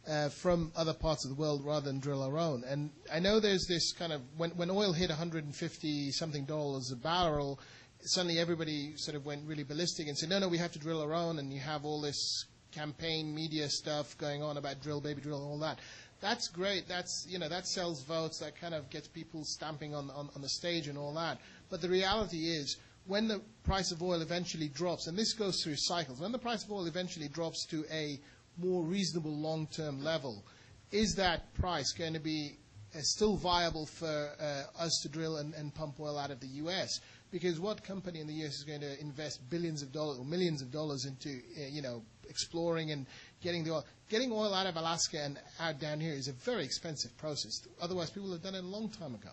Uh, from other parts of the world rather than drill our own. And I know there's this kind of when, when oil hit 150 something dollars a barrel, suddenly everybody sort of went really ballistic and said, no, no, we have to drill our own, and you have all this campaign media stuff going on about drill, baby drill, and all that. That's great. That's you know that sells votes. That kind of gets people stamping on, on, on the stage and all that. But the reality is, when the price of oil eventually drops, and this goes through cycles, when the price of oil eventually drops to a more reasonable long-term level, is that price going to be uh, still viable for uh, us to drill and, and pump oil out of the U.S.? because what company in the U.S. is going to invest billions of dollars or millions of dollars into, uh, you know, exploring and getting the oil? Getting oil out of Alaska and out down here is a very expensive process. Otherwise, people have done it a long time ago.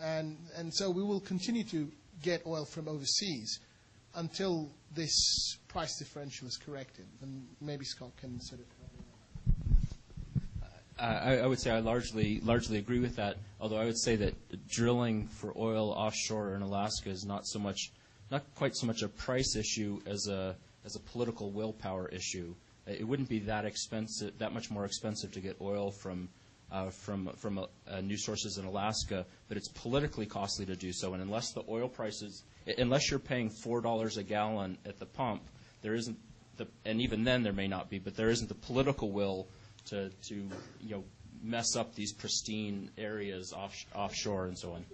And, and so we will continue to get oil from overseas until this price differential is corrected. And maybe Scott can sort of I, I would say I largely largely agree with that. Although I would say that drilling for oil offshore in Alaska is not so much, not quite so much a price issue as a as a political willpower issue. It wouldn't be that expensive, that much more expensive to get oil from uh, from from uh, new sources in Alaska, but it's politically costly to do so. And unless the oil prices, unless you're paying four dollars a gallon at the pump, there isn't the, and even then there may not be, but there isn't the political will to, to you know, mess up these pristine areas off, offshore and so on.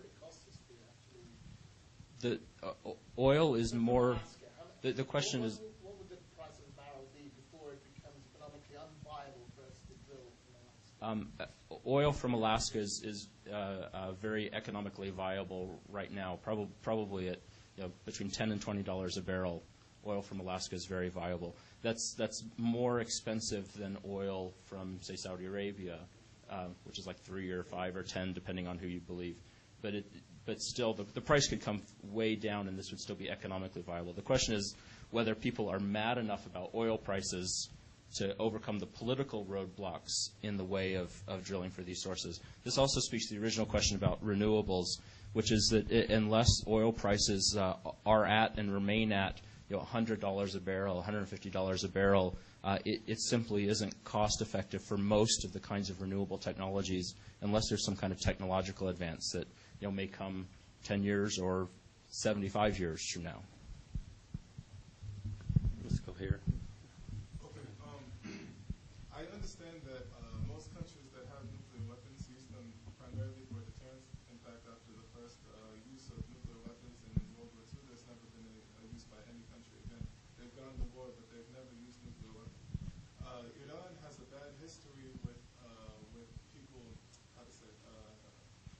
The uh, oil is more. The, the question is. What would the price of a barrel be before it becomes economically unviable for us to drill um, uh, oil from Alaska is, uh, uh, very economically viable right now, prob- probably at between 10 and $20 a barrel. Oil from Alaska is very viable that's that's more expensive than oil from say Saudi Arabia, uh, which is like three or five or ten, depending on who you believe. But it, but still, the, the price could come way down, and this would still be economically viable. The question is whether people are mad enough about oil prices to overcome the political roadblocks in the way of, of drilling for these sources. This also speaks to the original question about renewables, which is that it, unless oil prices uh, are at and remain at you know, $100 a barrel, $150 a barrel, uh, it, it, simply isn't cost effective for most of the kinds of renewable technologies unless there's some kind of technological advance that you know, may come 10 years or 75 years from now. Let's go here. Okay. Um, I understand that uh, most countries that have nuclear weapons use them primarily for deterrence. In fact, after the first uh, use of nuclear weapons in World War II, there's never been a, a use by any country again. They've gone to war, but they've never used nuclear weapons. Uh, Iran has a bad history with uh, with people, how to say, uh,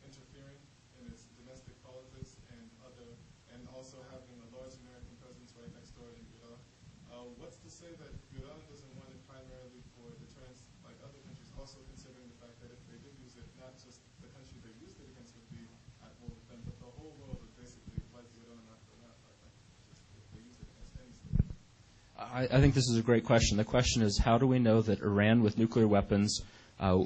interfering in its domestic politics and other, and also having a large American presence right next door in Iraq. Uh, what's to say that Iran doesn't want it primarily for deterrence like other countries, also considering the fact that if they did use it, not just the country they used it against would be at war with them, but the whole world would basically Iran after that, I think, just if they use it against any state. I, I think this is a great question. The question is how do we know that Iran with nuclear weapons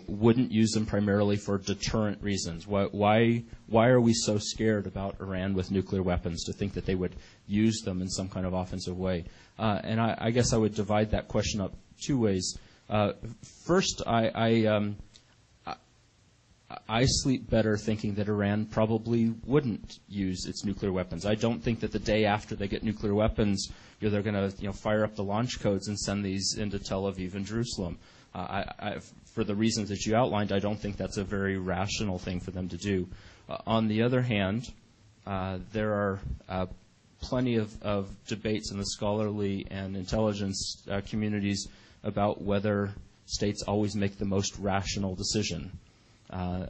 wouldn't use them primarily for deterrent reasons? Why, why, why are we so scared about Iran with nuclear weapons to think that they would use them in some kind of offensive way? Uh, and I, I guess I would divide that question up two ways. Uh, first, I, I, um, I sleep better thinking that Iran probably wouldn't use its nuclear weapons. I don't think that the day after they get nuclear weapons, you know, they're going to you know, fire up the launch codes and send these into Tel Aviv and Jerusalem. I, I, for the reasons that you outlined, I don't think that's a very rational thing for them to do. Uh, on the other hand, uh, there are uh, plenty of, of debates in the scholarly and intelligence uh, communities about whether states always make the most rational decision. Uh,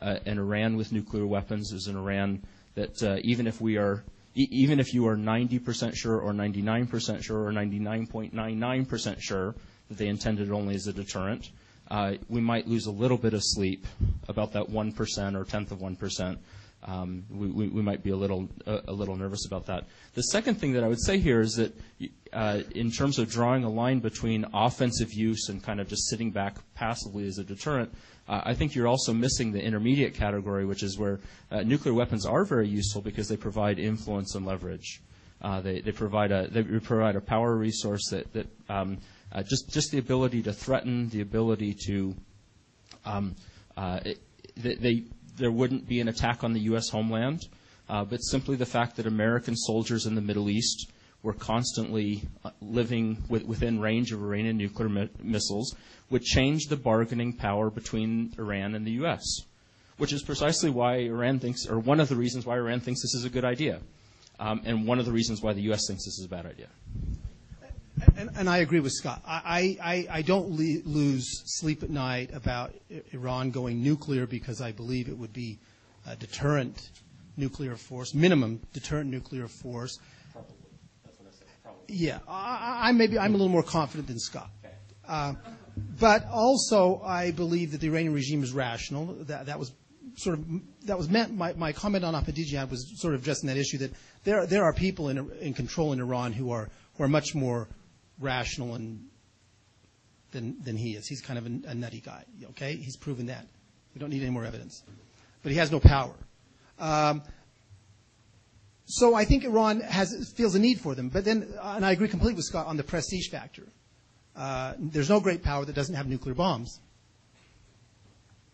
an Iran with nuclear weapons is an Iran that even if we are, even if you are 90% sure or 99% sure or 99.99% sure they intended it only as a deterrent, uh, we might lose a little bit of sleep about that 1% or tenth of 1%. Um, we, we, we might be a little a, a little nervous about that. The second thing that I would say here is that, uh, in terms of drawing a line between offensive use and kind of just sitting back passively as a deterrent, uh, I think you're also missing the intermediate category, which is where uh, nuclear weapons are very useful because they provide influence and leverage. Uh, they, they provide a they provide a power resource that that um, uh, just just the ability to threaten, the ability to um, uh, it, they, they there wouldn't be an attack on the U.S. homeland, uh, but simply the fact that American soldiers in the Middle East were constantly uh, living with, within range of Iranian nuclear mi- missiles would change the bargaining power between Iran and the U.S., which is precisely why Iran thinks, or one of the reasons why Iran thinks this is a good idea, um, and one of the reasons why the U.S. thinks this is a bad idea. And, and I agree with Scott. I, I, I don't le- lose sleep at night about Iran going nuclear because I believe it would be a deterrent nuclear force, minimum deterrent nuclear force. Probably. That's what I said. Probably. Yeah, I, I maybe I'm a little more confident than Scott. Uh, but also, I believe that the Iranian regime is rational. That that was sort of that was meant. My, my comment on Ahmadinejad was sort of addressing that issue that there there are people in in control in Iran who are who are much more rational and than than he is. He's kind of a, a nutty guy. Okay, he's proven that. We don't need any more evidence, but he has no power. Um, so I think Iran has feels a need for them. But then, and I agree completely with Scott on the prestige factor. Uh, there's no great power that doesn't have nuclear bombs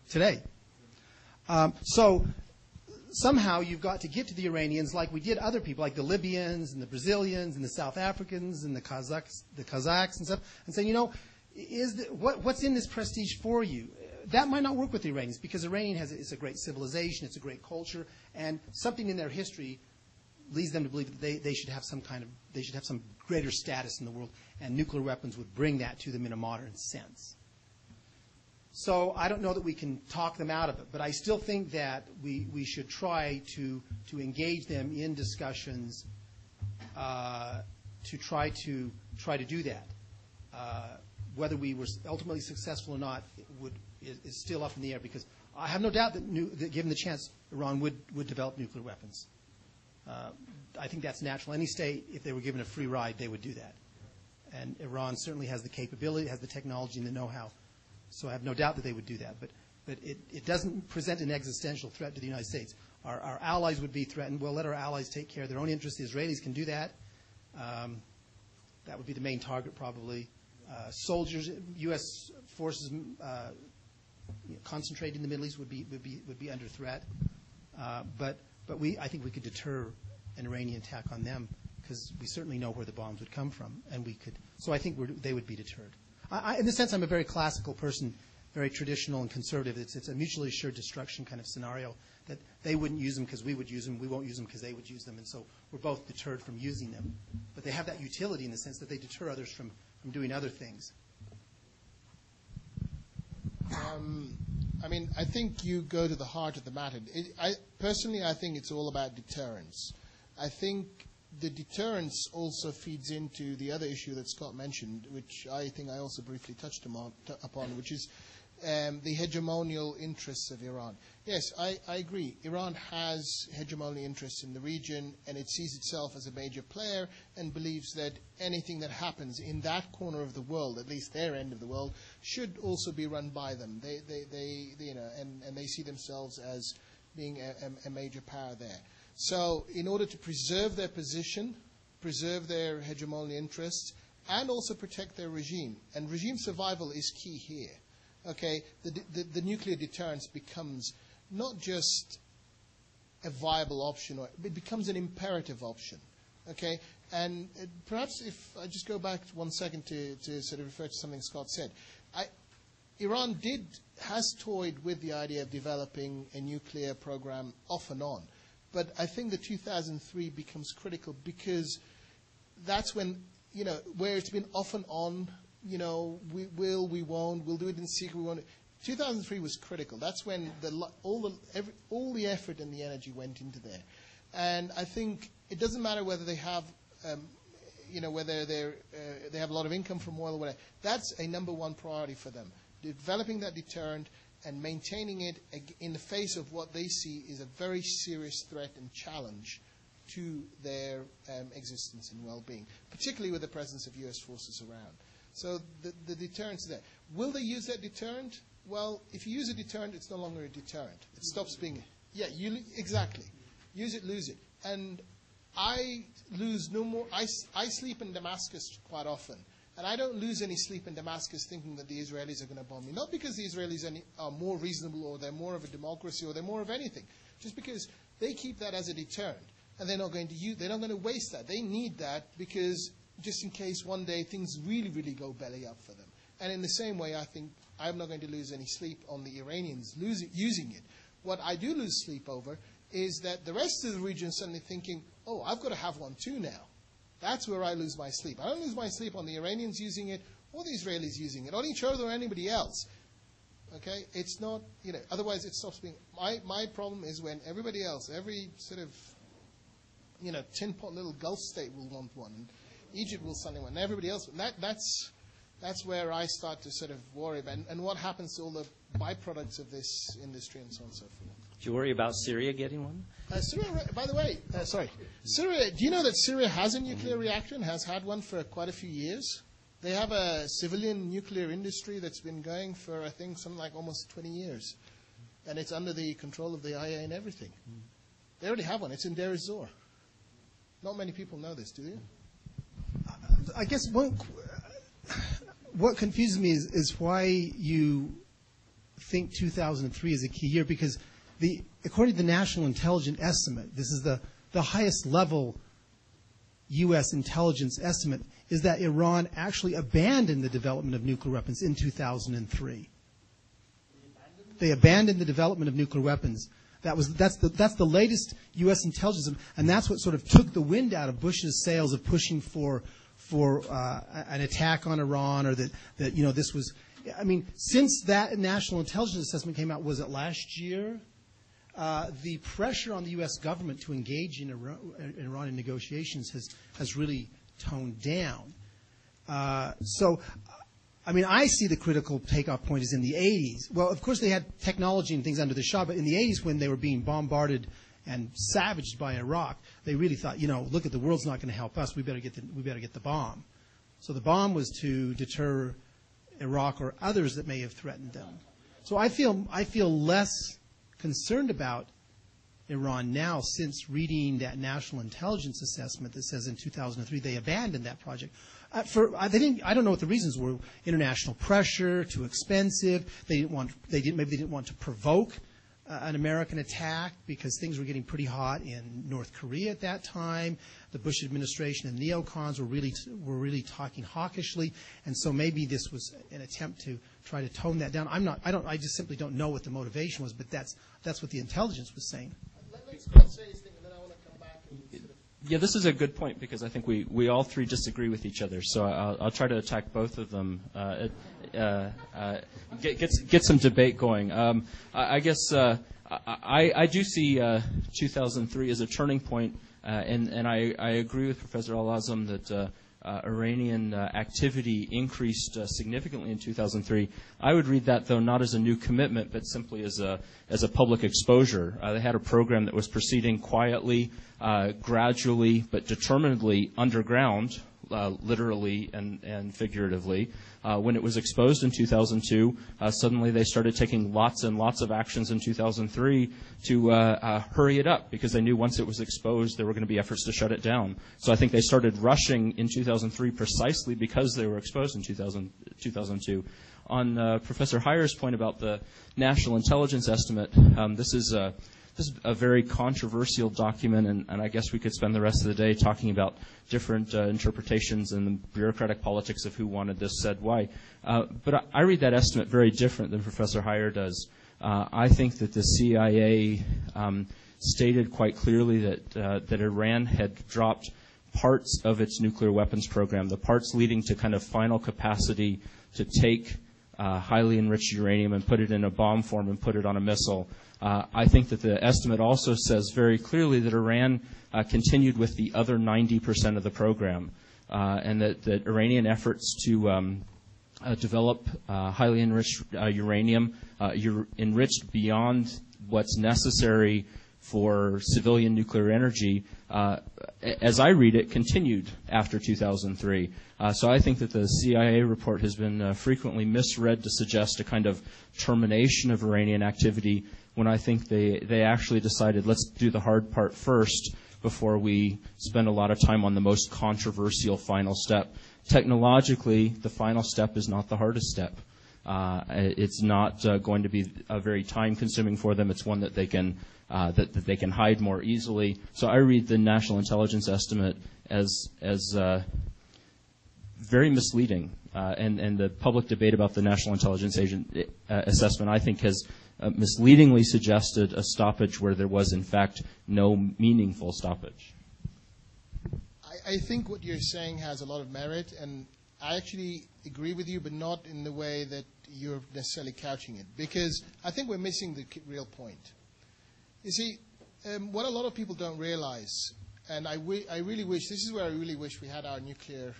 today. Um, so somehow you've got to get to the Iranians like we did other people, like the Libyans and the Brazilians and the South Africans and the Kazakhs, the Kazakhs and stuff, and saying, you know, is the, what, what's in this prestige for you? That might not work with the Iranians because Iranian has it's a great civilization, it's a great culture, and something in their history leads them to believe that they, they should have some kind of they should have some greater status in the world, and nuclear weapons would bring that to them in a modern sense. So I don't know that we can talk them out of it, but I still think that we, we should try to to engage them in discussions uh, to try to try to do that. Uh, whether we were ultimately successful or not would is, is still up in the air because I have no doubt that, new, that given the chance, Iran would, would develop nuclear weapons. Uh, I think that's natural. Any state, if they were given a free ride, they would do that. And Iran certainly has the capability, has the technology and the know-how. So I have no doubt that they would do that. But, but it, it doesn't present an existential threat to the United States. Our, our allies would be threatened. We'll let our allies take care of their own interests. The Israelis can do that. Um, that would be the main target, probably. Uh, soldiers, U.S. forces uh, concentrated in the Middle East would be, would be, would be under threat. Uh, but but we, I think we could deter an Iranian attack on them because we certainly know where the bombs would come from, and we could. So I think they would be deterred. I, in the sense, I'm a very classical person, very traditional and conservative. It's, it's a mutually assured destruction kind of scenario that they wouldn't use them because we would use them, we won't use them because they would use them, and so we're both deterred from using them. But they have that utility in the sense that they deter others from, from doing other things. Um, I mean, I think you go to the heart of the matter. It, I, personally, I think it's all about deterrence. I think the deterrence also feeds into the other issue that Scott mentioned, which I think I also briefly touched upon, which is um, the hegemonial interests of Iran. Yes, I, I, agree. Iran has hegemonial interests in the region, and it sees itself as a major player and believes that anything that happens in that corner of the world, at least their end of the world, should also be run by them. They, they, they, they you know, and, and, they see themselves as being a, a major power there. So, in order to preserve their position, preserve their hegemonial interests, and also protect their regime, and regime survival is key here. Okay, the, the, the, nuclear deterrence becomes not just a viable option, or it becomes an imperative option. Okay, and uh, perhaps if I just go back one second to, to sort of refer to something Scott said, I, Iran did has toyed with the idea of developing a nuclear program off and on, but I think the 2003 becomes critical because that's when you know where it's been off and on you know, we will, we won't, we'll do it in secret, we won't. 2003 was critical. That's when the, all, the, every, all the effort and the energy went into there. And I think it doesn't matter whether they have, um, you know, whether they're, uh, they have a lot of income from oil or whatever. That's a number one priority for them. Developing that deterrent and maintaining it in the face of what they see is a very serious threat and challenge to their um, existence and well-being, particularly with the presence of U.S. forces around. So the, the deterrence is there. Will they use that deterrent? Well, if you use a deterrent, it's no longer a deterrent. It stops being. Yeah, you exactly. Use it, lose it. And I lose no more. I, I sleep in Damascus quite often. And I don't lose any sleep in Damascus thinking that the Israelis are going to bomb me. Not because the Israelis are more reasonable or they're more of a democracy or they're more of anything. Just because they keep that as a deterrent. And they're not going to use, they're not going to waste that. They need that because just in case one day things really, really go belly up for them. And in the same way, I think I'm not going to lose any sleep on the Iranians losing, using it. What I do lose sleep over is that the rest of the region suddenly thinking, oh, I've got to have one too now. That's where I lose my sleep. I don't lose my sleep on the Iranians using it or the Israelis using it, on each other or anybody else. Okay? It's not, you know, otherwise it stops being. My, my problem is when everybody else, every sort of, you know, tin pot little Gulf state will want one. and Egypt will suddenly win. Everybody else, that, that's, that's where I start to sort of worry about, and, and what happens to all the byproducts of this industry and so on and so forth. Do you worry about Syria getting one? Uh, Syria, by the way, uh, sorry, Syria. Do you know that Syria has a nuclear reactor and has had one for quite a few years? They have a civilian nuclear industry that's been going for I think something like almost 20 years, and it's under the control of the IA and everything. They already have one. It's in Deir ez-Zor. Not many people know this, do you? I guess one, what confuses me is, is why you think 2003 is a key year because the, according to the National Intelligence Estimate, this is the, the highest level U.S. intelligence estimate, is that Iran actually abandoned the development of nuclear weapons in 2003. They abandoned the development of nuclear weapons. That was, that's, the, that's the latest U.S. intelligence, and that's what sort of took the wind out of Bush's sails of pushing for for uh, an attack on Iran or that, that, you know, this was, I mean, since that national intelligence assessment came out, was it last year? Uh, the pressure on the U.S. government to engage in, Iran, in Iranian negotiations has, has really toned down. Uh, so, I mean, I see the critical takeoff point is in the 80s. Well, of course, they had technology and things under the Shah, but in the 80s, when they were being bombarded and savaged by Iraq, they really thought, you know, look at the world's not going to help us. We better get the, we better get the bomb. So the bomb was to deter Iraq or others that may have threatened them. So I feel I feel less concerned about Iran now since reading that national intelligence assessment that says in 2003 they abandoned that project. Uh, for uh, they didn't. I don't know what the reasons were. International pressure, too expensive. They didn't want. They didn't. Maybe they didn't want to provoke uh, an American attack because things were getting pretty hot in North Korea at that time. The Bush administration and neocons were really were really talking hawkishly, and so maybe this was an attempt to try to tone that down. I'm not. I don't. I just simply don't know what the motivation was, but that's that's what the intelligence was saying. Let, let Scott say his thing, and then I want to come back and sort of Yeah, this is a good point because I think we, we all three disagree with each other. So I'll, I'll try to attack both of them. Uh, uh, uh, get, get get some debate going. Um, I, I guess uh, I, I do see uh, 2003 as a turning point, uh, and and I, I agree with Professor Al Azam that. Uh, Iranian uh, activity increased uh, significantly in 2003. I would read that, though, not as a new commitment, but simply as a as a public exposure. They had a program that was proceeding quietly, gradually, but determinedly underground, uh, literally and, and figuratively. Uh, when it was exposed in 2002, uh, suddenly they started taking lots and lots of actions in 2003 to uh, uh, hurry it up because they knew once it was exposed there were going to be efforts to shut it down. So I think they started rushing in 2003 precisely because they were exposed in 2000, 2002 on uh, Professor Hyer's point about the national intelligence estimate, um, this is a this is a very controversial document, and, and I guess we could spend the rest of the day talking about different uh, interpretations and the bureaucratic politics of who wanted this, said why. Uh, but I, I read that estimate very different than Professor Hyer does. Uh, I think that the CIA um, stated quite clearly that uh, that Iran had dropped parts of its nuclear weapons program, the parts leading to kind of final capacity to take uh, highly enriched uranium and put it in a bomb form and put it on a missile. Uh, I think that the estimate also says very clearly that Iran uh, continued with the other 90% of the program, uh, and that, that Iranian efforts to um, develop highly enriched uranium, ur- enriched beyond what's necessary for civilian nuclear energy, uh, as I read it, continued after 2003. Uh, so I think that the CIA report has been uh, frequently misread to suggest a kind of termination of Iranian activity when I think they, they actually decided let's do the hard part first before we spend a lot of time on the most controversial final step. Technologically, the final step is not the hardest step. Uh, it's not uh, going to be uh, very time consuming for them. It's one that they can uh, that, that they can hide more easily. So I read the national intelligence estimate as as uh, very misleading, uh, and and the public debate about the national intelligence agent assessment I think has misleadingly suggested a stoppage where there was in fact no meaningful stoppage. I, I think what you're saying has a lot of merit, and I actually agree with you, but not in the way that you're necessarily couching it, because I think we're missing the real point. You see, um, what a lot of people don't realize, and I, really wish, this is where I really wish we had our nuclear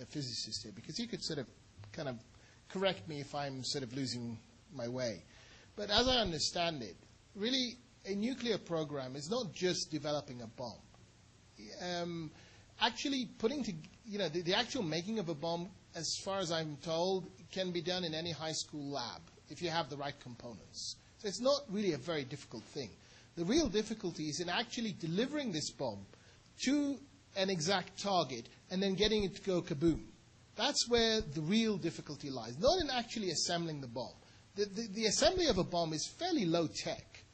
uh, physicist here, because he could sort of kind of correct me if I'm sort of losing my way. But as I understand it, really, a nuclear program is not just developing a bomb um, actually putting to you know the, the actual making of a bomb, as far as I'm told, can be done in any high school lab if you have the right components. So it's not really a very difficult thing. The real difficulty is in actually delivering this bomb to an exact target and then getting it to go kaboom. That's where the real difficulty lies, not in actually assembling the bomb. The, the, assembly of a bomb is fairly low tech.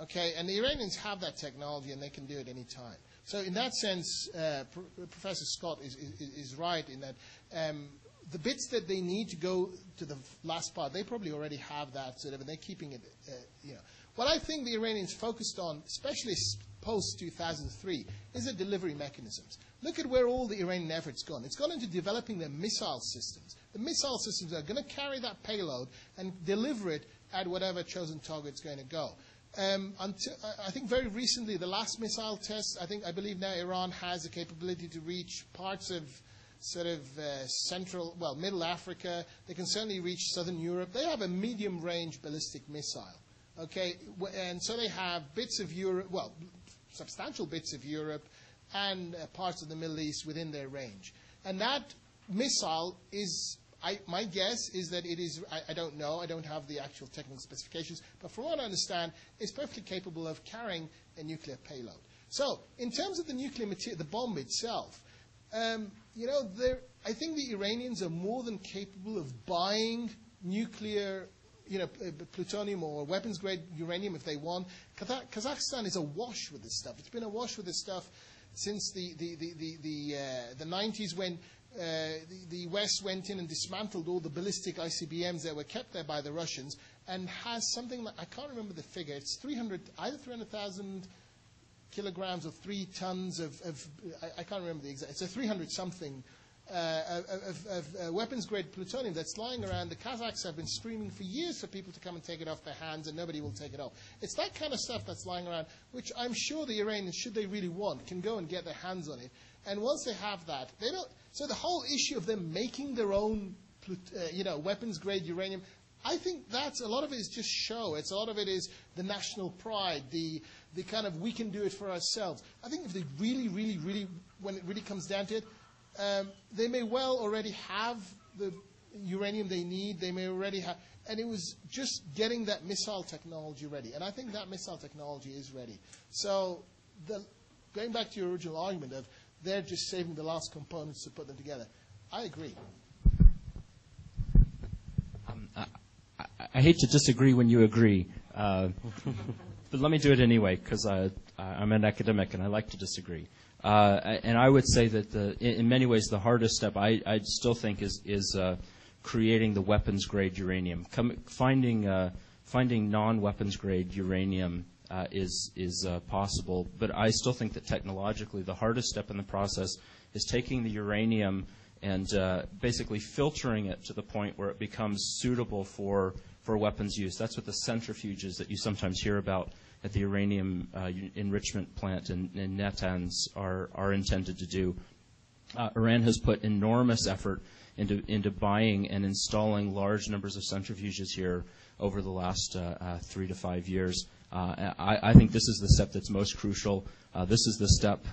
Okay, and the Iranians have that technology and they can do it any time. So in that sense, uh, Pro- Professor Scott is, is, is right in that um, the bits that they need to go to the last part, they probably already have that sort of, and they're keeping it, uh, you know. What I think the Iranians focused on, especially post 2003, is the delivery mechanisms. Look at where all the Iranian effort's gone. It's gone into developing their missile systems. The missile systems are going to carry that payload and deliver it at whatever chosen target's going to go. Um, until, I- think very recently, the last missile test, I think I believe now Iran has the capability to reach parts of sort of uh, central, well, middle Africa. They can certainly reach southern Europe. They have a medium-range ballistic missile. Okay, and so they have bits of Europe, well, substantial bits of Europe and uh, parts of the Middle East within their range. And that missile is, I, my guess is that it is, I, I don't know, I don't have the actual technical specifications, but from what I understand, it's perfectly capable of carrying a nuclear payload. So, in terms of the nuclear material, the bomb itself, um, you know, I think the Iranians are more than capable of buying nuclear you know, plutonium or weapons grade uranium if they want. Kazakhstan is awash with this stuff. It's been awash with this stuff since the the the the, the, uh, the 90s when. Uh, the, the West went in and dismantled all the ballistic ICBMs that were kept there by the Russians, and has something like I can't remember the figure. It's 300, either 300,000 kilograms or three tons of, of I, I can't remember the exact. It's a 300 something uh, of, of uh, weapons grade plutonium that's lying around. The Kazakhs have been screaming for years for people to come and take it off their hands, and nobody will take it off. It's that kind of stuff that's lying around, which I'm sure the Iranians, should they really want, can go and get their hands on it. And once they have that, they don't. So the whole issue of them making their own, uh, you know, weapons grade uranium. I think that's a lot of it is just show. It's a lot of it is the national pride, the the kind of we can do it for ourselves. I think if they really, really, really, when it really comes down to it, um, they may well already have the uranium they need. They may already have, and it was just getting that missile technology ready. And I think that missile technology is ready. So, the, going back to your original argument of they're just saving the last components to put them together, I agree. I, I hate to disagree when you agree, uh, but let me do it anyway because I'm an academic and I like to disagree. Uh, and I would say that the, in, in many ways, the hardest step I, I still think is is uh, creating the weapons grade uranium. Come, finding uh, finding non-weapons grade uranium uh, is is uh, possible, but I still think that technologically the hardest step in the process is taking the uranium and uh, basically filtering it to the point where it becomes suitable for for weapons use. That's what the centrifuges that you sometimes hear about at the uranium uh, enrichment plant in, in Natanz are, are intended to do. Uh, Iran has put enormous effort into, into buying and installing large numbers of centrifuges here over the last uh, three to five years. Uh, I, think this is the step that's most crucial. Uh, this is the step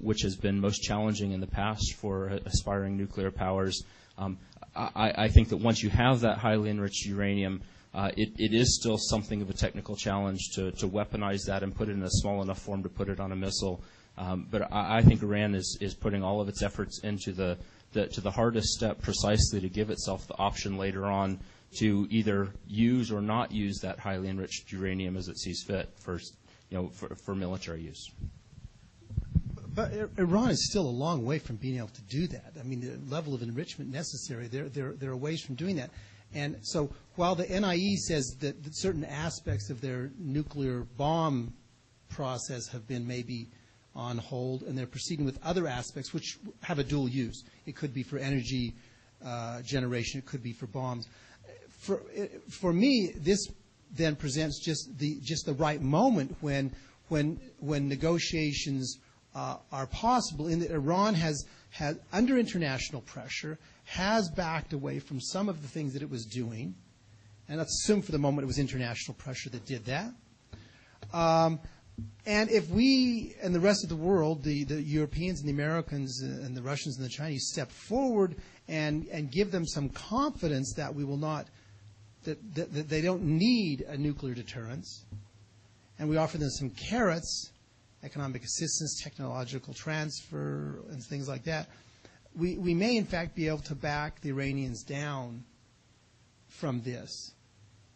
which has been most challenging in the past for aspiring nuclear powers. Um, I, think that once you have that highly enriched uranium, uh, it, is still something of a technical challenge to, weaponize that and put it in a small enough form to put it on a missile. Um, but I, think Iran is, putting all of its efforts into the, the, to the hardest step precisely to give itself the option later on to either use or not use that highly enriched uranium as it sees fit for, you know, for, for military use. But Iran is still a long way from being able to do that. I mean, the level of enrichment necessary, there, there, there are ways from doing that. And so while the NIE says that, that certain aspects of their nuclear bomb process have been maybe on hold, and they're proceeding with other aspects which have a dual use. It could be for energy uh, generation, it could be for bombs. For, for me, this then presents just the, just the right moment when, when, when negotiations uh, are possible in that Iran has, has, under international pressure, has backed away from some of the things that it was doing. And let's assume for the moment it was international pressure that did that. Um, and if we and the rest of the world, the, the Europeans and the Americans and the Russians and the Chinese step forward and, and give them some confidence that we will not, that, that, that they don't need a nuclear deterrence, and we offer them some carrots, economic assistance, technological transfer, and things like that, we, we may in fact be able to back the Iranians down from this.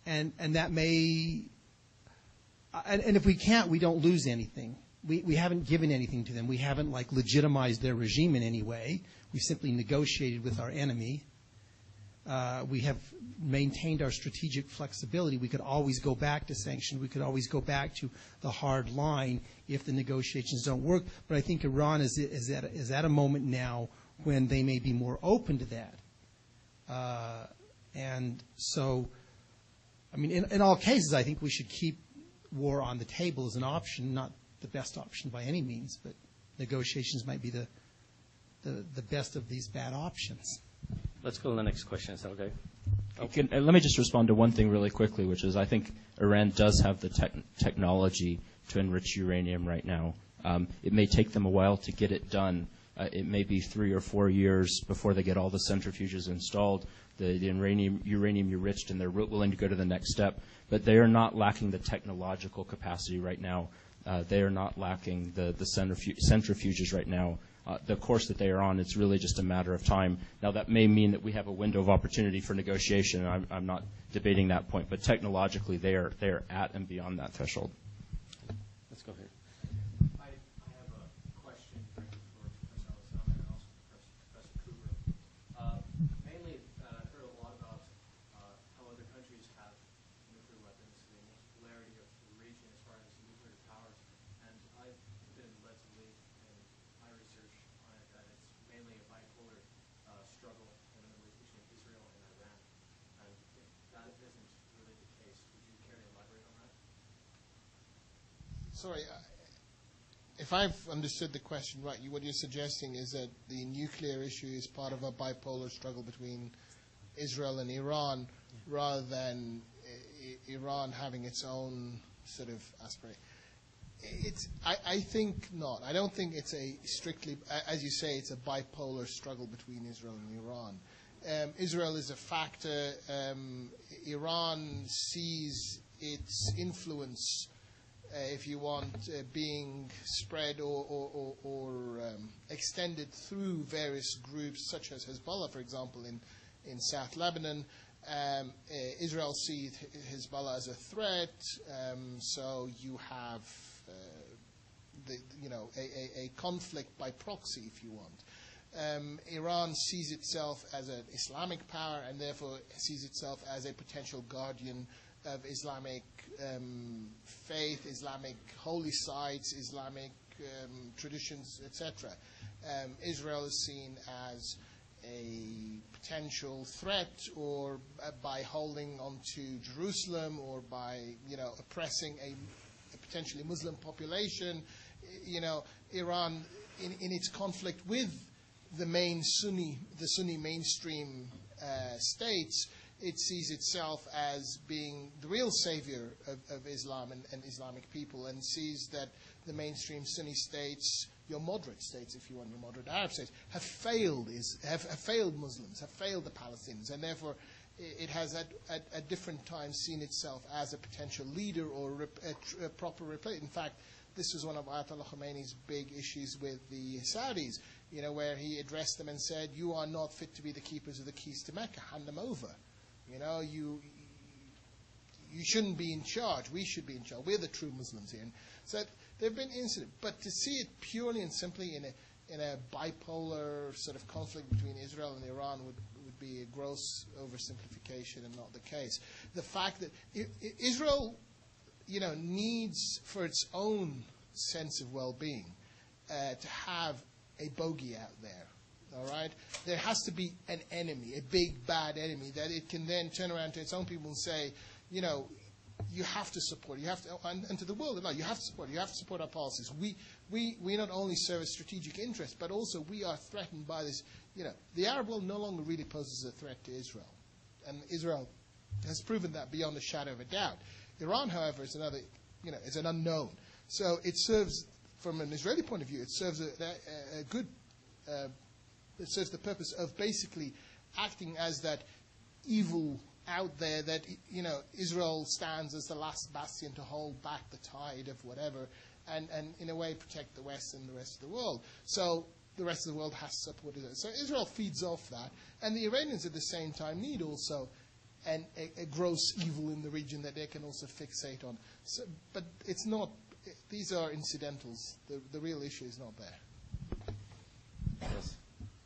And, and that may, and, and if we can't, we don't lose anything. We, we haven't given anything to them. We haven't like legitimized their regime in any way. We simply negotiated with our enemy. Uh, we have maintained our strategic flexibility. We could always go back to sanctions. We could always go back to the hard line if the negotiations don't work. But I think Iran is, is, at, is at a moment now when they may be more open to that. Uh, and so, I mean, in, in all cases, I think we should keep war on the table as an option, not the best option by any means, but negotiations might be the best of these bad options. Let's go to the next question. That okay? Uh, let me just respond to one thing really quickly, which is I think Iran does have the te- technology to enrich uranium right now. Um, it may take them a while to get it done, uh, it may be three or four years before they get all the centrifuges installed, the, the uranium, uranium enriched, and they're willing to go to the next step. But they are not lacking the technological capacity right now. Uh, they are not lacking the, the centrifu- centrifuges right now. Uh, the course that they are on, it's really just a matter of time. Now, that may mean that we have a window of opportunity for negotiation, and I'm, I'm not debating that point, but technologically, they are, they are at and beyond that threshold. Let's go here. I, I have a question for Professor Alessandro and also Professor, Professor Kruger. Uh, mainly, uh, I've heard a lot about uh, how other countries have nuclear weapons, the multipolarity of the region as far as nuclear powers, and I've been led to believe in my research on it that it's mainly a bipolar uh, struggle in the Middle East between Israel and Iran. And if that isn't really the case, would you care to elaborate on that? Sorry, if I've understood the question right, you, what you're suggesting is that the nuclear issue is part of a bipolar struggle between Israel and Iran, rather than I- Iran having its own sort of aspiration. It's, I, I think not. I don't think it's a strictly, as you say, it's a bipolar struggle between Israel and Iran. Um, Israel is a factor. Um, Iran sees its influence uh, if you want, uh, being spread or, or, or, or um, extended through various groups, such as Hezbollah, for example, in, in South Lebanon. Um, uh, Israel sees Hezbollah as a threat, um, so you have uh, the, you know, a, a, a conflict by proxy, if you want. Um, Iran sees itself as an Islamic power and therefore sees itself as a potential guardian of Islamic um, faith, Islamic holy sites, Islamic um, traditions, etc. Um, Israel is seen as a potential threat, or uh, by holding onto Jerusalem, or by you know oppressing a, a potentially Muslim population. You know, Iran in, in its conflict with the main Sunni, the Sunni mainstream uh, states, it sees itself as being the real savior of, of Islam and, and Islamic people, and sees that the mainstream Sunni states, your moderate states, if you want, your moderate Arab states, have failed is have, have failed Muslims, have failed the Palestinians, and therefore it has at, at, at different times seen itself as a potential leader or rep, a, a proper replacement. In fact, this was one of Ayatollah Khomeini's big issues with the Saudis, you know, where he addressed them and said, "You are not fit to be the keepers of the keys to Mecca. Hand them over." You know, you you shouldn't be in charge. We should be in charge. We're the true Muslims here. And so there have been incidents, but to see it purely and simply in a in a bipolar sort of conflict between Israel and Iran would would be a gross oversimplification and not the case. The fact that Israel, you know, needs for its own sense of well-being uh, to have a bogey out there. All right? There has to be an enemy, a big bad enemy that it can then turn around to its own people and say, you know, you have to support. You have to, and, and to the world, no, you have to support. You have to support our policies. We, we, we not only serve a strategic interest, but also we are threatened by this. You know, the Arab world no longer really poses a threat to Israel, and Israel has proven that beyond a shadow of a doubt. Iran, however, is another, you know, is an unknown. So it serves, from an Israeli point of view, it serves a, a, a good, uh, it serves the purpose of basically acting as that evil out there that you know Israel stands as the last bastion to hold back the tide of whatever, and, and in a way protect the West and the rest of the world. So the rest of the world has to support Israel. So Israel feeds off that, and the Iranians at the same time need also an, a, a gross evil in the region that they can also fixate on. So, but it's not; these are incidentals. The, the real issue is not there. Yes.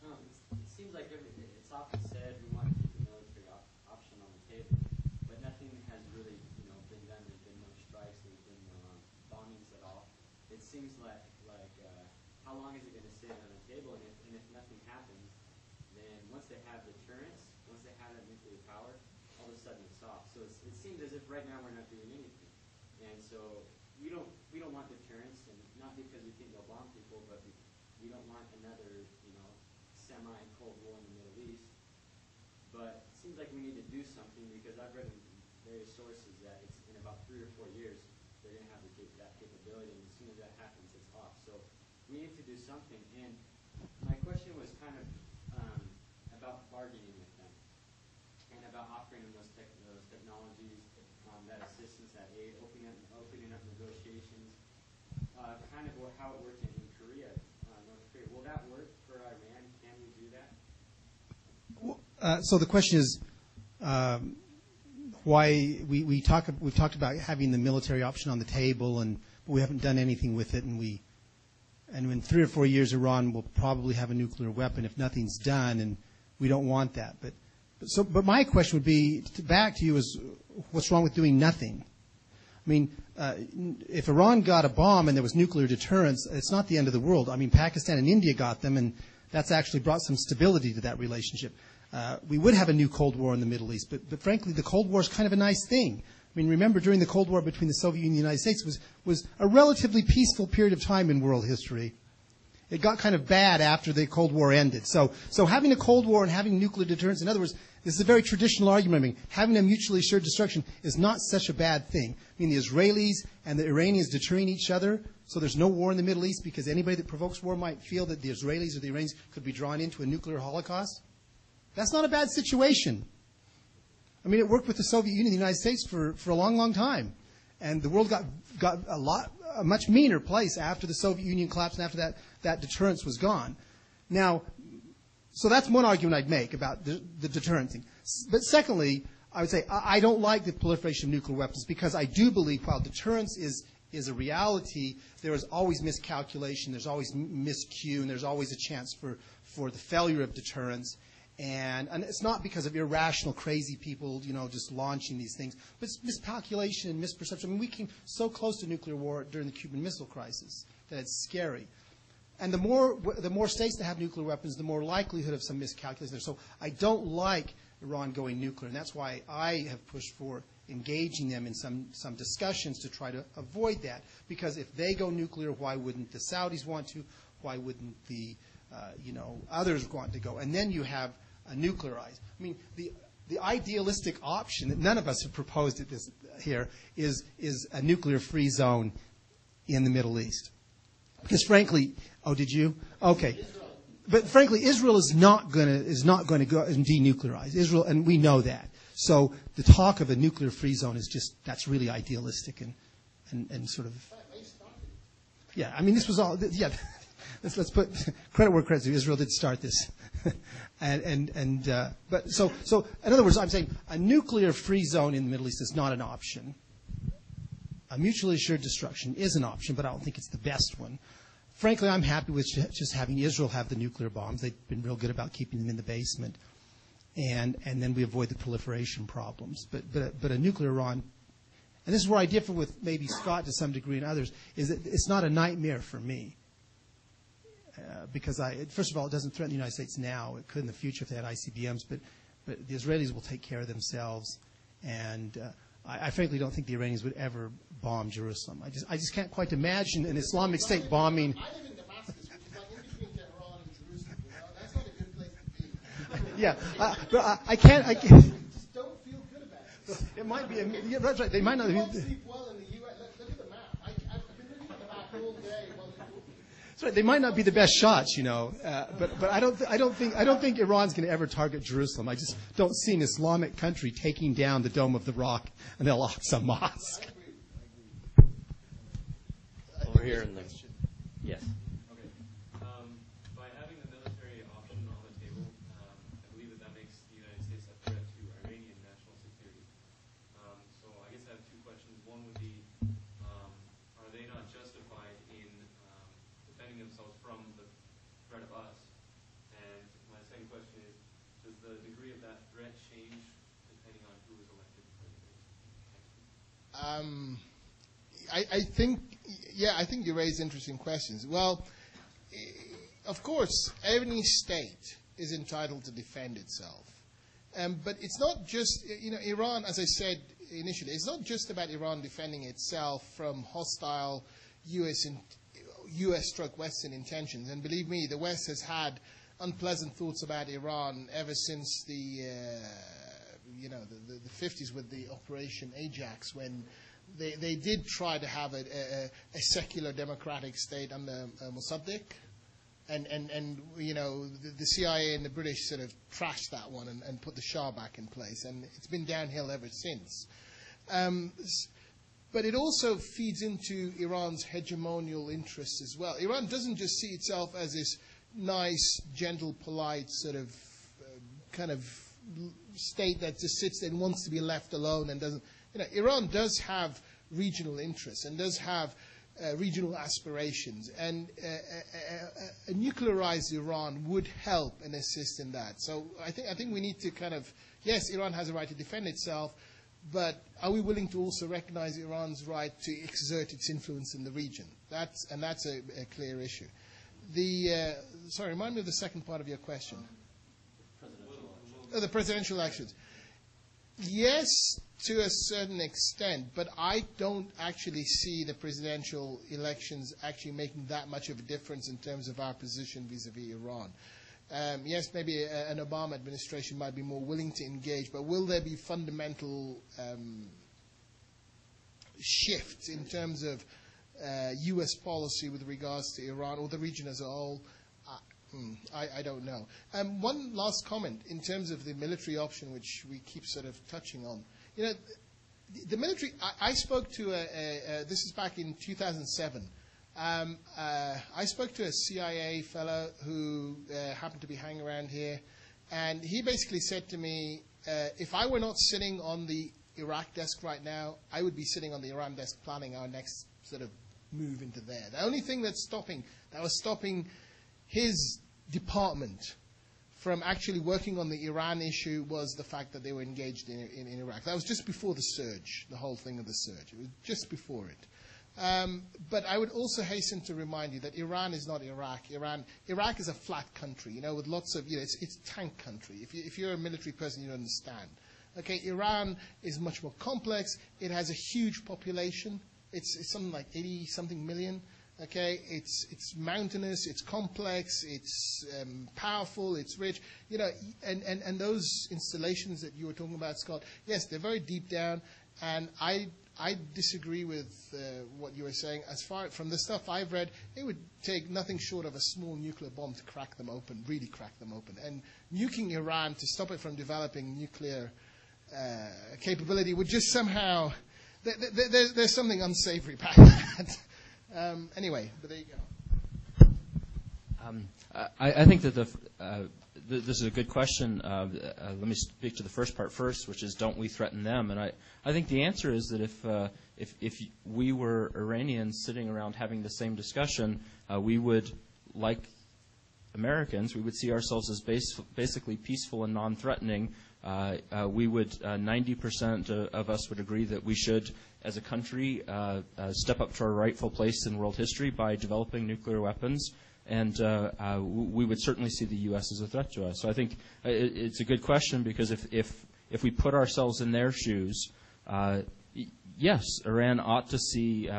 Um, it's- it seems like every, it's often said we want to keep the military op- option on the table, but nothing has really, you know, been done. There's been no strikes. There's been no um, bombings at all. It seems like like uh, how long is it going to sit on the table? And if, and if nothing happens, then once they have deterrence, once they have that nuclear power, all of a sudden it's off. So it's, right now we're not doing anything. And so we don't we don't want deterrence, and not because we think they'll bomb people, but we, we don't want another you know semi Cold War in the Middle East. But it seems like we need to do something because I've read in various sources that it's in about three or four years they're going to have the, that capability, and as soon as that happens, it's off. So we need to do something. And my question was kind of um, about bargaining with them and about offering them those, those that assistance, that aid, opening up, opening up negotiations. uh, kind of how it worked in, in Korea, uh, North Korea. Will that work for Iran? Can we do that? Uh, so the question is, um, why we, we talk we've talked about having the military option on the table, and we haven't done anything with it, and we and in three or four years, Iran will probably have a nuclear weapon if nothing's done, and we don't want that. But so, but my question would be to, back to you is, what's wrong with doing nothing? I mean, uh, if Iran got a bomb and there was nuclear deterrence, it's not the end of the world. I mean, Pakistan and India got them, and that's actually brought some stability to that relationship. Uh, we would have a new Cold War in the Middle East, but, but frankly, the Cold War is kind of a nice thing. I mean, remember during the Cold War between the Soviet Union and the United States was, was a relatively peaceful period of time in world history. It got kind of bad after the Cold War ended. So, so having a Cold War and having nuclear deterrence, in other words, this is a very traditional argument. I mean, having a mutually assured destruction is not such a bad thing. I mean, the Israelis and the Iranians deterring each other, so there's no war in the Middle East because anybody that provokes war might feel that the Israelis or the Iranians could be drawn into a nuclear holocaust. That's not a bad situation. I mean, it worked with the Soviet Union and the United States for, for a long, long time. And the world got, got a lot, a much meaner place after the Soviet Union collapsed and after that, that deterrence was gone. Now, so that's one argument I'd make about the, the deterrent thing. But secondly, I would say I, I don't like the proliferation of nuclear weapons because I do believe while deterrence is is a reality, there is always miscalculation, there's always miscue, and there's always a chance for, for the failure of deterrence. And, and it's not because of irrational, crazy people, you know, just launching these things, but it's miscalculation and misperception. I mean, we came so close to nuclear war during the Cuban Missile Crisis that it's scary. And the more, the more states that have nuclear weapons, the more likelihood of some miscalculation. So I don't like Iran going nuclear, and that's why I have pushed for engaging them in some, some discussions to try to avoid that. Because if they go nuclear, why wouldn't the Saudis want to? Why wouldn't the, uh, you know, others want to go? And then you have nuclearized. I mean, the, the idealistic option that none of us have proposed at this here is, is a nuclear-free zone in the Middle East. Because frankly, oh, did you? Okay. But frankly, Israel is not going to is not going to go and denuclearize Israel, and we know that. So the talk of a nuclear-free zone is just that's really idealistic and and, and sort of. Yeah, I mean, this was all. Yeah, let's let's put credit where credit's due. Israel did start this. and and, and uh, but so so in other words, I'm saying a nuclear-free zone in the Middle East is not an option. A mutually assured destruction is an option, but I don't think it's the best one. Frankly, I'm happy with just having Israel have the nuclear bombs. They've been real good about keeping them in the basement, and and then we avoid the proliferation problems. But but but a nuclear Iran, and this is where I differ with maybe Scott to some degree and others, is that it's not a nightmare for me. Uh, because I, first of all, it doesn't threaten the United States now. It could in the future if they had ICBMs, but, but the Israelis will take care of themselves. And uh, I, I frankly don't think the Iranians would ever bomb Jerusalem. I just, I just can't quite imagine an Islamic State bombing. I live in Damascus, which is between Tehran and Jerusalem. You know? That's not a good place to be. yeah, uh, but I, I can't. I can't Just don't feel good about it. it might be. A, yeah, that's right. They might not. You sleep well in the U.S. Look, at the map. I, I've been looking at the map all day. Right. They might not be the best shots, you know, uh, but but I don't th- I don't think I don't think Iran's going to ever target Jerusalem. I just don't see an Islamic country taking down the Dome of the Rock and the Al Aqsa Mosque. Over here in the, yes. Okay. Um, by having the military option on the table, um, I believe that that makes the United States a threat to Iranian national security. Um, so I guess I have two questions. One would be, um, are they not justified in um, defending themselves from the threat of us? And my second question is, does the degree of that threat change depending on who is elected president? Um, I, I think, yeah, I think you raise interesting questions. Well, eh, of course, any state is entitled to defend itself. Um, but it's not just, you know, Iran, as I said initially, it's not just about Iran defending itself from hostile U.S. In, U.S. stroke Western intentions. And believe me, the West has had unpleasant thoughts about Iran ever since the, uh, you know, the, the, the 50s with the Operation Ajax when they, they did try to have a, a, a secular democratic state under uh, Mossadegh. And, and, and, you know, the, the CIA and the British sort of trashed that one and, and put the Shah back in place. And it's been downhill ever since. Um, but it also feeds into Iran's hegemonial interests as well. Iran doesn't just see itself as this nice, gentle, polite sort of uh, kind of state that just sits there and wants to be left alone and doesn't. You know, Iran does have regional interests and does have uh, regional aspirations, and uh, a, a, a nuclearized Iran would help and assist in that. So I think I think we need to kind of yes, Iran has a right to defend itself, but are we willing to also recognize Iran's right to exert its influence in the region? That's and that's a, a clear issue. The uh, sorry, remind me of the second part of your question. Oh, the presidential elections. Yes, to a certain extent, but I don't actually see the presidential elections actually making that much of a difference in terms of our position vis-a-vis Iran. Um, yes, maybe a, an Obama administration might be more willing to engage, but will there be fundamental um, shifts in terms of uh, U.S. policy with regards to Iran or the region as a whole? Uh, hmm, I, I don't know. Um, one last comment in terms of the military option, which we keep sort of touching on. You know, the, military. I, I spoke to a, a, a. This is back in 2007. Um, uh, I spoke to a CIA fellow who uh, happened to be hanging around here, and he basically said to me, uh, if I were not sitting on the Iraq desk right now, I would be sitting on the Iran desk planning our next sort of move into there. The only thing that's stopping, that was stopping his department from actually working on the Iran issue was the fact that they were engaged in, in, in Iraq. That was just before the surge, the whole thing of the surge. It was just before it. Um, but I would also hasten to remind you that Iran is not Iraq. Iran, Iraq is a flat country, you know, with lots of, you know, it's, it's tank country. If, you, you're a military person, you understand. Okay, Iran is much more complex. It has a huge population. It's, it's something like 80 something million. Okay, it's it's mountainous, it's complex, it's um, powerful, it's rich. You know, and, and, and those installations that you were talking about, Scott. Yes, they're very deep down, and I I disagree with uh, what you were saying. As far from the stuff I've read, it would take nothing short of a small nuclear bomb to crack them open, really crack them open. And nuking Iran to stop it from developing nuclear uh, capability would just somehow. There, there, there's, there's something unsavory about that. Um, anyway, but there you go. Um, I, I think that the, uh, th- this is a good question. Uh, uh, let me speak to the first part first, which is don't we threaten them? And I, I think the answer is that if, uh, if, if we were Iranians sitting around having the same discussion, uh, we would, like Americans, we would see ourselves as basically peaceful and non-threatening. Uh, uh, we would, uh, 90% of us would agree that we should, as a country, uh, uh, step up to our rightful place in world history by developing nuclear weapons. And uh, uh, we would certainly see the U.S. as a threat to us. So I think uh, it's a good question because if, if, if we put ourselves in their shoes, uh, yes, Iran ought to see,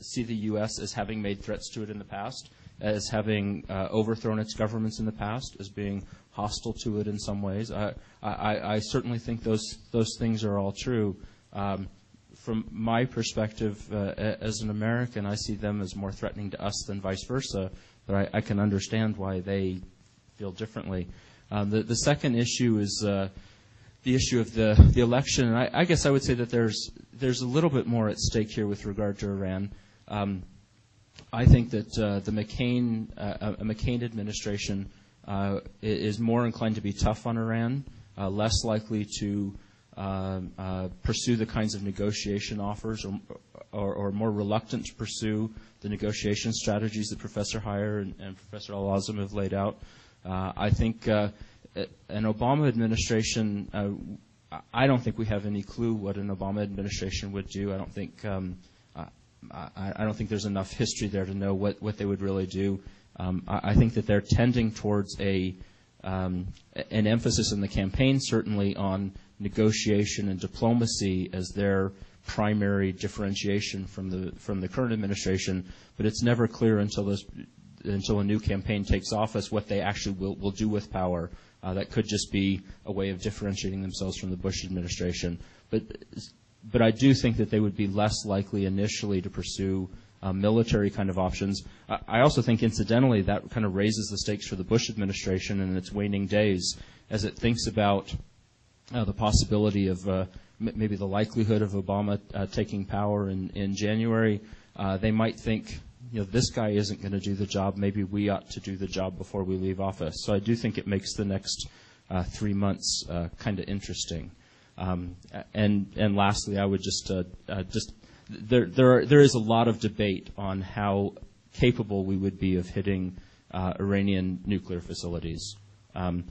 see the U.S. as having made threats to it in the past, as having overthrown its governments in the past, as being hostile to it in some ways. I, I, I certainly think those, those things are all true. Um, from my perspective uh, as an American, I see them as more threatening to us than vice versa, but I, I can understand why they feel differently. Um, the, the second issue is uh, the issue of the, the election, and I, I guess I would say that there's, there's a little bit more at stake here with regard to Iran. Um, I think that uh, the McCain, uh, a McCain administration uh, is more inclined to be tough on Iran, uh, less likely to pursue the kinds of negotiation offers, or, or, or more reluctant to pursue the negotiation strategies that Professor Hyer and, and Professor Al Azam have laid out. Uh, I think uh, an Obama administration. Uh, I don't think we have any clue what an Obama administration would do. I don't think. Um, I, I don't think there's enough history there to know what, what they would really do. Um, I, I think that they're tending towards a um, an emphasis in the campaign, certainly on negotiation and diplomacy as their primary differentiation from the from the current administration. But it's never clear until this until a new campaign takes office what they actually will, will do with power. Uh, that could just be a way of differentiating themselves from the Bush administration. But but I do think that they would be less likely initially to pursue uh, military kind of options. I, I also think, incidentally, that kind of raises the stakes for the Bush administration in its waning days as it thinks about uh, the possibility of uh, maybe the likelihood of Obama uh, taking power in, in January, uh, they might think, you know, this guy isn't going to do the job. Maybe we ought to do the job before we leave office. So I do think it makes the next uh, three months uh, kind of interesting. Um, and and lastly, I would just just there there are, there is a lot of debate on how capable we would be of hitting Iranian nuclear facilities. Um,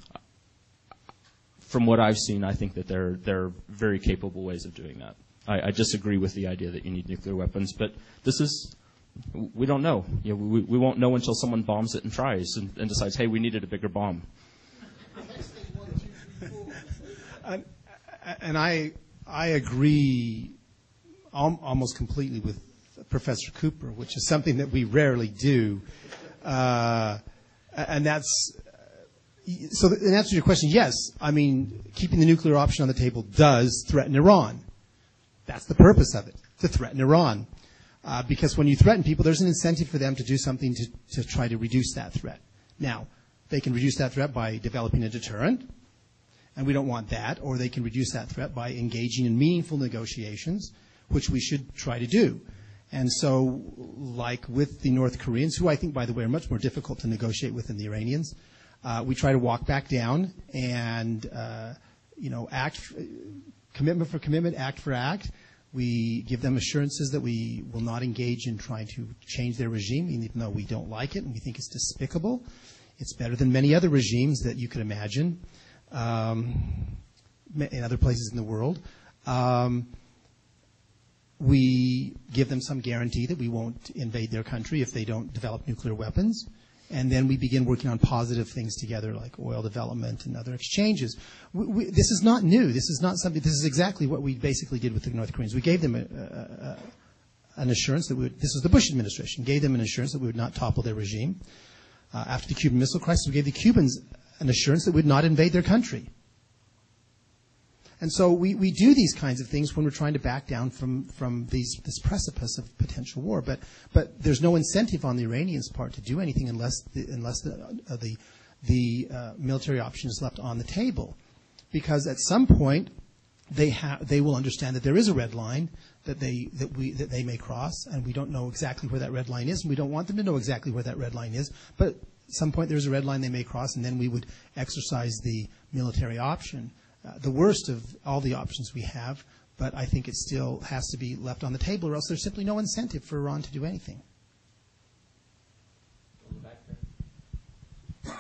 from what I've seen, I think that there there are very capable ways of doing that. I, I disagree with the idea that you need nuclear weapons, but this is we don't know. You know, we, we won't know until someone bombs it and tries and, and decides, hey, we needed a bigger bomb. And, and I, I agree al- almost completely with Professor Cooper, which is something that we rarely do. Uh, and that's, so in answer to your question, yes. I mean, keeping the nuclear option on the table does threaten Iran. That's the purpose of it, to threaten Iran. Uh, because when you threaten people, there's an incentive for them to do something to, to try to reduce that threat. Now, they can reduce that threat by developing a deterrent, and we don't want that, or they can reduce that threat by engaging in meaningful negotiations, which we should try to do. And so, like with the North Koreans, who I think, by the way, are much more difficult to negotiate with than the Iranians, uh, we try to walk back down and, uh, you know, act, commitment for commitment, act for act. We give them assurances that we will not engage in trying to change their regime, even though we don't like it and we think it's despicable. It's better than many other regimes that you could imagine um, in other places in the world. Um, we give them some guarantee that we won't invade their country if they don't develop nuclear weapons. And then we begin working on positive things together, like oil development and other exchanges. We, we, this is not new. This is not something. This is exactly what we basically did with the North Koreans. We gave them a, a, a, an assurance that we would. This was the Bush administration gave them an assurance that we would not topple their regime. Uh, after the Cuban Missile Crisis, we gave the Cubans an assurance that we would not invade their country. And so we, we do these kinds of things when we're trying to back down from, from these, this precipice of potential war. But, but there's no incentive on the Iranians' part to do anything unless the, unless the, uh, the, the uh, military option is left on the table. Because at some point, they, ha- they will understand that there is a red line that they, that, we, that they may cross, and we don't know exactly where that red line is, and we don't want them to know exactly where that red line is. But at some point, there's a red line they may cross, and then we would exercise the military option Uh, the worst of all the options we have, but I think it still has to be left on the table, or else there's simply no incentive for Iran to do anything. We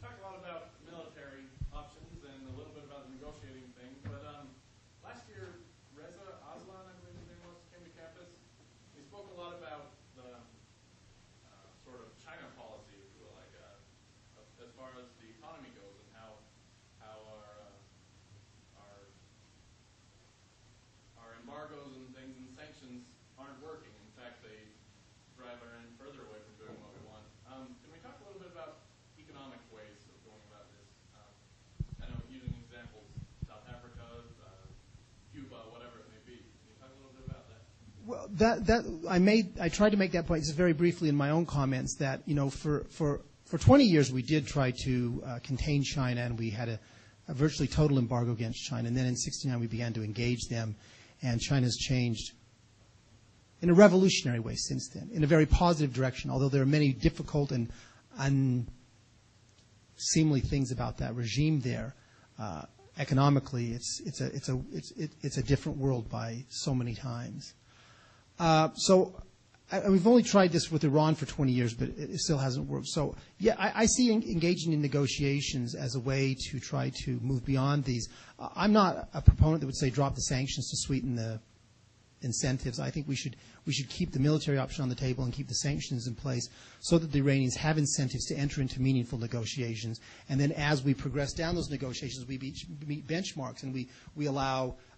talked a lot about military options and a little bit about the negotiating thing, but um, last year Reza Aslan, I believe his name was, came to campus. He spoke a lot about the uh, sort of China policy, if you will, like uh, as far as the economy goes and how how our uh, our our embargoes and things and sanctions aren't working. In fact, they drive Iran further away from doing what we want. Um, can we talk a little bit about economic ways of going about this? Um, I know using examples, South Africa, uh, Cuba, whatever it may be. Can you talk a little bit about that? Well, that that I made I tried to make that point just very briefly in my own comments that you know for for for 20 years we did try to uh, contain China and we had a, a virtually total embargo against China. And then in 69 we began to engage them and China's changed in a revolutionary way since then in a very positive direction although there are many difficult and unseemly things about that regime there. Uh, economically it's it's a it's a it's it, it's a different world by so many times so I, we've only tried this with Iran for 20 years, but it, still hasn't worked. So yeah, I, see en- engaging in negotiations as a way to try to move beyond these. Uh, I'm not a proponent that would say drop the sanctions to sweeten the incentives. I think we should we should keep the military option on the table and keep the sanctions in place so that the Iranians have incentives to enter into meaningful negotiations. And then as we progress down those negotiations, we meet, benchmarks and we we allow uh,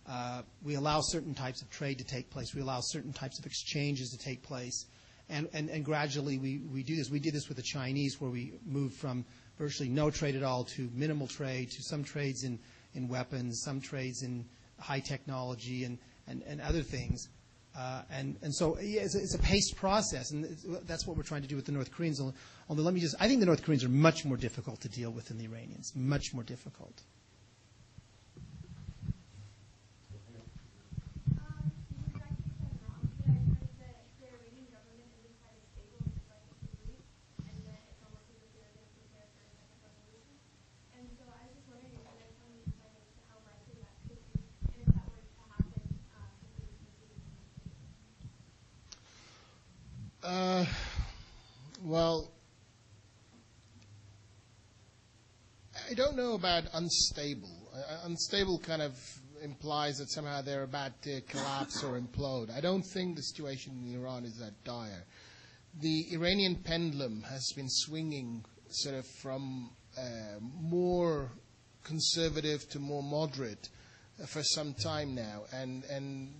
we allow certain types of trade to take place. We allow certain types of exchanges to take place. And, gradually we, do this. We did this with the Chinese where we moved from virtually no trade at all to minimal trade to some trades in, weapons, some trades in high technology and, other things. Uh, and, so yeah, it's, a, it's a paced process, and that's what we're trying to do with the North Koreans. Although let me just, I think the North Koreans are much more difficult to deal with than the Iranians, much more difficult. Well, I don't know about unstable. Uh, uh, unstable kind of implies that somehow they're about to collapse or implode. I don't think the situation in Iran is that dire. The Iranian pendulum has been swinging sort of from uh, more conservative to more moderate uh, for some time now, and and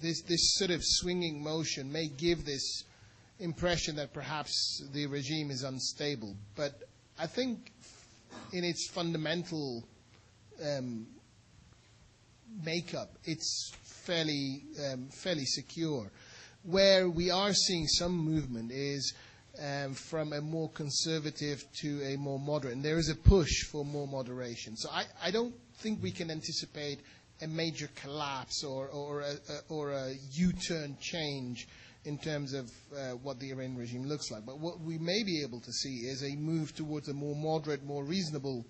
this this sort of swinging motion may give this impression that perhaps the regime is unstable. But I think in its fundamental um, makeup, it's fairly um, fairly secure. Where we are seeing some movement is um, from a more conservative to a more moderate, and there is a push for more moderation. So I, I don't think we can anticipate a major collapse or or a, or a U-turn change in terms of uh, what the Iranian regime looks like. But what we may be able to see is a move towards a more moderate, more reasonable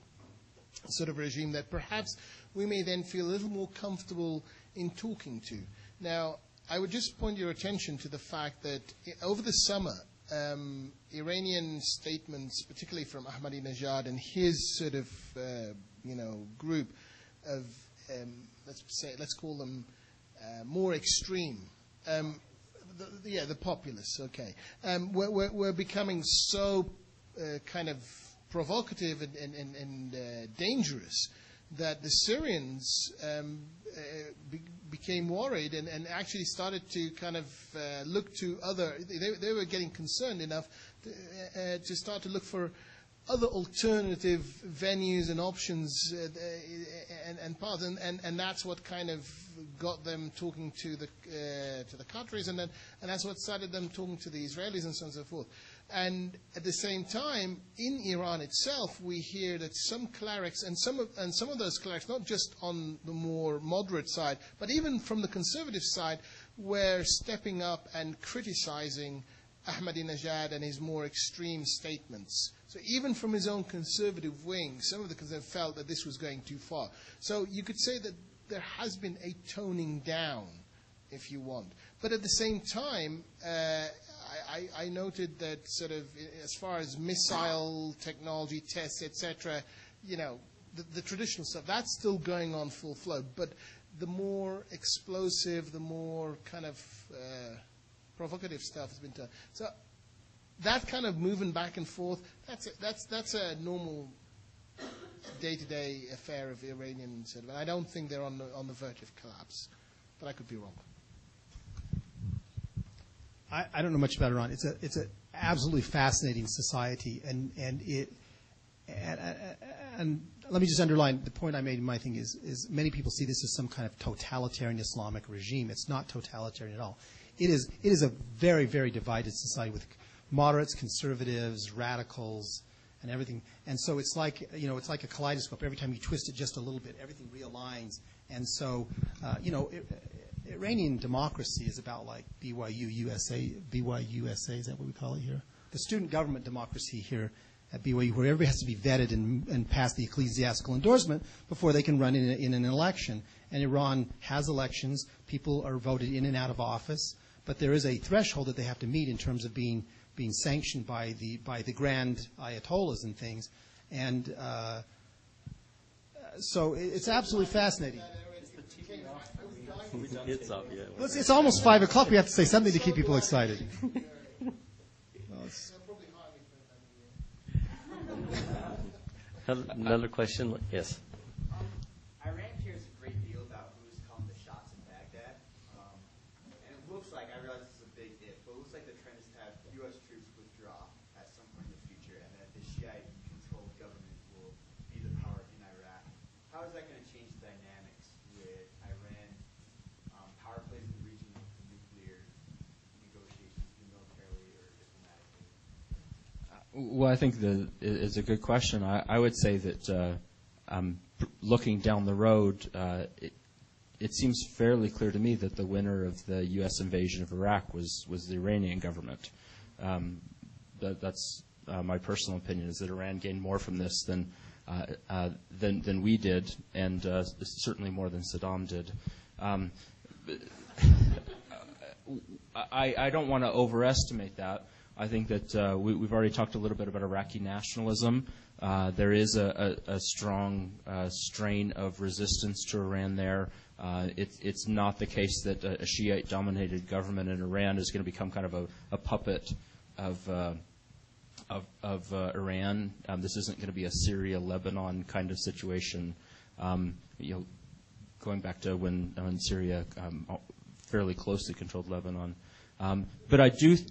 sort of regime that perhaps we may then feel a little more comfortable in talking to. Now, I would just point your attention to the fact that over the summer, um, Iranian statements, particularly from Ahmadinejad and his sort of, uh, you know, group of, um, let's say, let's call them uh, more extreme. Um, the, yeah, the populists, okay. Um, we're, we're, we're becoming so uh, kind of provocative and, and, and, and uh, dangerous that the Syrians um, uh, be, became worried and, and actually started to kind of uh, look to other. They, they were getting concerned enough to, uh, to start to look for other alternative venues and options uh, and, and paths, and, and, and that's what kind of got them talking to the uh, to the Qataris, and then and that's what started them talking to the Israelis and so on and so forth. And at the same time, in Iran itself, we hear that some clerics, and some of, and some of those clerics, not just on the more moderate side, but even from the conservative side, were stepping up and criticizing Ahmadinejad and his more extreme statements. So even from his own conservative wing, some of the conservatives felt that this was going too far. So you could say that there has been a toning down, if you want. But at the same time, uh, I, I, noted that sort of as far as missile technology tests, etc., you know, the, the traditional stuff that's still going on full flow. But the more explosive, the more kind of uh, provocative stuff has been done. So that kind of moving back and forth, that's a, that's that's a normal day-to-day affair of Iranian. And I don't think they're on the on the verge of collapse, but I could be wrong. I, I don't know much about Iran. It's a it's an absolutely fascinating society, and and it and, and let me just underline the point I made in my thing is is many people see this as some kind of totalitarian Islamic regime. It's not totalitarian at all. It is it is a very very divided society with moderates, conservatives, radicals, and everything. And so it's like you know it's like a kaleidoscope. Every time you twist it just a little bit, everything realigns. And so uh, you know. It, Iranian democracy is about like BYU USA, BYU USA, is that what we call it here? The student government democracy here at BYU, where everybody has to be vetted and, and pass the ecclesiastical endorsement before they can run in, a, in an election. And Iran has elections. People are voted in and out of office. But there is a threshold that they have to meet in terms of being, being sanctioned by the, by the grand ayatollahs and things. And uh, so it's absolutely fascinating. It's up, yeah. Well, it's, it's almost five o'clock. We have to say something to keep people excited. Another question? Yes. That the Shiite-controlled government will be the power in Iraq. How is that going to change the dynamics with Iran um, power plays in the region nuclear negotiations, militarily or diplomatically? Well, I think that is a good question. I, I would say that uh, um, looking down the road, uh, it, it seems fairly clear to me that the winner of the U.S. invasion of Iraq was, was the Iranian government. Um, that, that's uh, my personal opinion, is that Iran gained more from this than, uh, uh, than, than we did, and uh, certainly more than Saddam did. Um, I, I don't want to overestimate that. I think that we, we've already talked a little bit about Iraqi nationalism. There is a, a, a strong strain of resistance to Iran there. Uh, it, it's not the case that a, a Shiite dominated government in Iran is going to become kind of a, a puppet of, uh, of, of uh, Iran. Um, this isn't going to be a Syria Lebanon kind of situation. Um, you know, going back to when, when Syria um, fairly closely controlled Lebanon. Um, but I do th-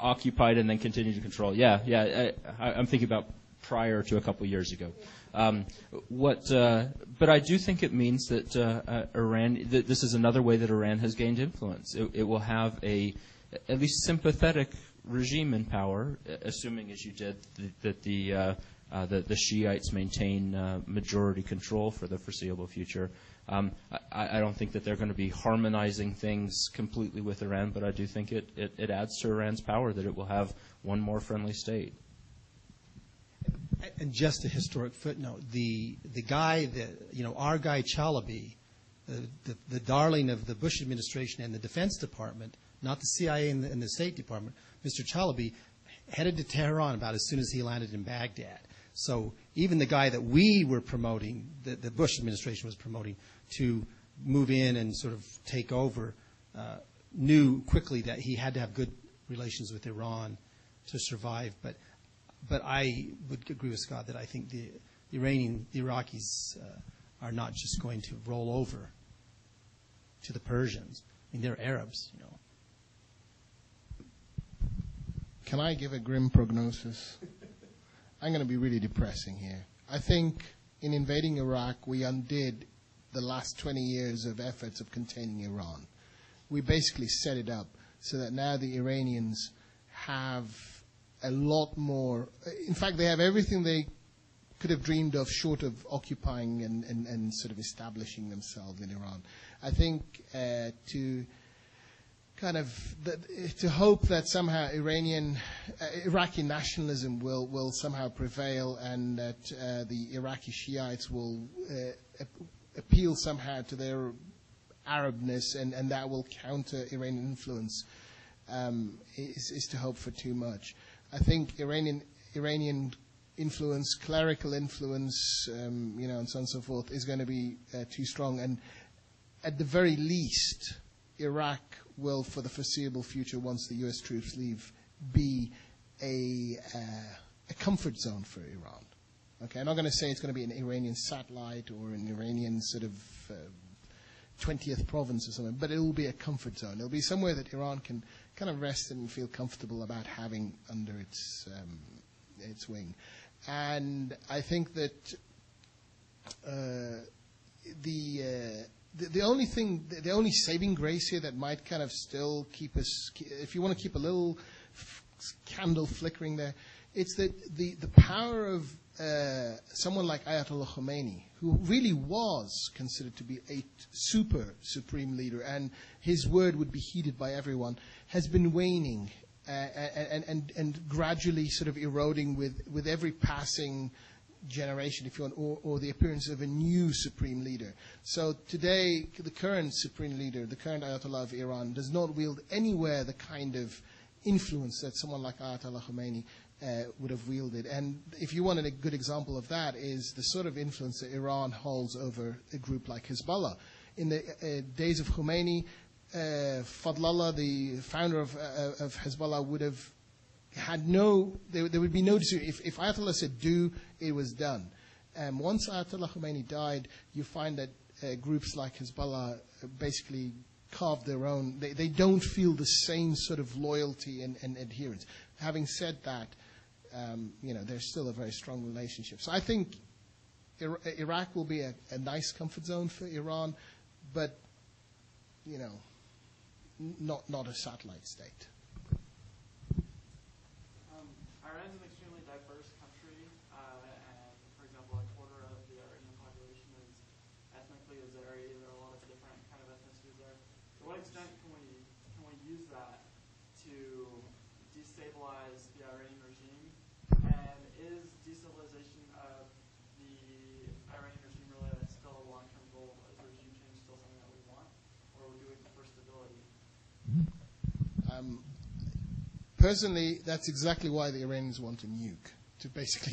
occupied and then continued to control. Yeah, yeah. I, I'm thinking about prior to a couple years ago. Um, what, uh, but I do think it means that uh, uh, Iran. That this is another way that Iran has gained influence. It, it will have a at least sympathetic regime in power, assuming, as you did, that the uh, uh, the, the, Shiites maintain uh, majority control for the foreseeable future. Um, I, I, don't think that they're going to be harmonizing things completely with Iran, but I do think it, it, it, adds to Iran's power that it will have one more friendly state. And just a historic footnote: the the guy that you know, our guy Chalabi, the, the, the darling of the Bush administration and the Defense Department, not the CIA and the, and the State Department, Mr. Chalabi, headed to Tehran about as soon as he landed in Baghdad. So even the guy that we were promoting, the, the Bush administration was promoting to move in and sort of take over, uh, knew quickly that he had to have good relations with Iran to survive. But, but I would agree with Scott that I think the Iranian, the Iraqis uh, are not just going to roll over to the Persians. I mean, they're Arabs, you know. Can I give a grim prognosis? I'm going to be really depressing here. I think in invading Iraq, we undid the last 20 years of efforts of containing Iran. We basically set it up so that now the Iranians have a lot more. In fact, they have everything they could have dreamed of short of occupying and, and, and sort of establishing themselves in Iran. I think uh, to kind of the, to hope that somehow Iranian, uh, Iraqi nationalism will, will somehow prevail and that uh, the Iraqi Shiites will uh, appeal somehow to their Arabness and, and that will counter Iranian influence um, is, is to hope for too much. I think Iranian, Iranian influence, clerical influence, um, you know, and so on and so forth, is going to be too strong. And at the very least, Iraq will, for the foreseeable future, once the U.S. troops leave, be a, uh, a comfort zone for Iran. Okay, I'm not going to say it's going to be an Iranian satellite or an Iranian sort of uh, 20th province or something, but it will be a comfort zone. It'll be somewhere that Iran can kind of rest and feel comfortable about having under its um, its wing. And I think that uh, the uh, the, only thing, the, the only saving grace here that might kind of still keep us, if you want to keep a little f- candle flickering there, it's that the, the power of uh, someone like Ayatollah Khomeini, who really was considered to be a super supreme leader, and his word would be heeded by everyone, has been waning uh, and, and, and gradually sort of eroding with, with every passing generation, if you want, or, or, the appearance of a new supreme leader. So today, the current supreme leader, the current Ayatollah of Iran, does not wield anywhere the kind of influence that someone like Ayatollah Khomeini uh, would have wielded. And if you want a good example of that, is the sort of influence that Iran holds over a group like Hezbollah. In the uh, days of Khomeini, uh, Fadlallah, the founder of, uh, of Hezbollah, would have had no, there, there would be no decision. If, if Ayatollah said do, it was done. Um, once Ayatollah Khomeini died, you find that uh, groups like Hezbollah basically carved their own. They, they don't feel the same sort of loyalty and, and adherence. Having said that, um, you know, there's still a very strong relationship. So I think Iraq will be a, a nice comfort zone for Iran, but, you know, not, not a satellite state. Iran's an extremely diverse country, uh, and for example, a quarter of the Iranian population is ethnically Azeri. There are a lot of different kind of ethnicities there. To what extent can we can we use that to destabilize the Iranian regime? And is destabilization of the Iranian regime really still a long-term goal? Is regime change still something that we want, or are we doing it for stability? Um, personally, that's exactly why the Iranians want a nuke. to basically,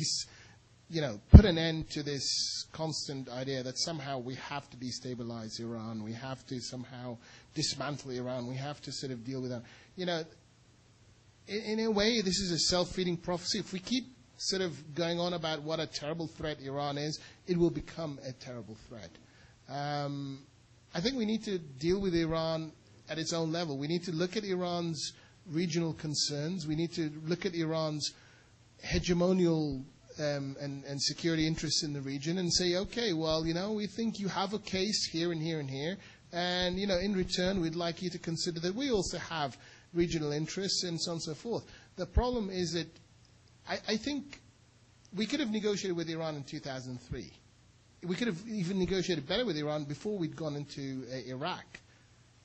you know, put an end to this constant idea that somehow we have to destabilize Iran, we have to somehow dismantle Iran, we have to sort of deal with that. You know, in, in a way, this is a self-feeding prophecy. If we keep sort of going on about what a terrible threat Iran is, it will become a terrible threat. Um, I think we need to deal with Iran at its own level. We need to look at Iran's regional concerns. We need to look at Iran's hegemonial um, and, and security interests in the region and say, okay, well, you know, we think you have a case here and here and here, and you know, in return, we'd like you to consider that we also have regional interests and so on and so forth. The problem is that I, I think we could have negotiated with Iran in 2003. We could have even negotiated better with Iran before we'd gone into uh, Iraq.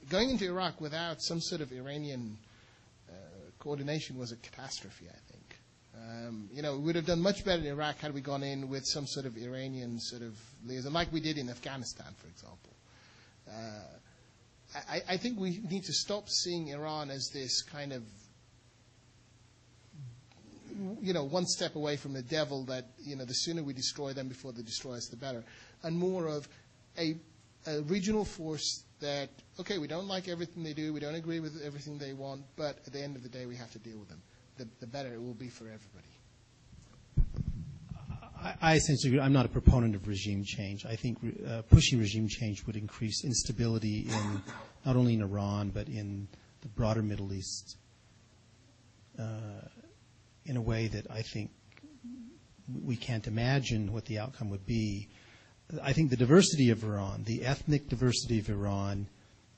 Going into Iraq without some sort of Iranian coordination was a catastrophe, I think. Um, you know, we would have done much better in Iraq had we gone in with some sort of Iranian sort of liaison, like we did in Afghanistan, for example. Uh, I, I think we need to stop seeing Iran as this kind of, you know, one step away from the devil that, you know, the sooner we destroy them before they destroy us, the better. And more of a, a regional force that, okay, we don't like everything they do, we don't agree with everything they want, but at the end of the day, we have to deal with them. The, the better it will be for everybody. I, essentially, agree. I'm not a proponent of regime change. I think uh, pushing regime change would increase instability in not only in Iran but in the broader Middle East uh, in a way that I think we can't imagine what the outcome would be. I think the diversity of Iran, the ethnic diversity of Iran,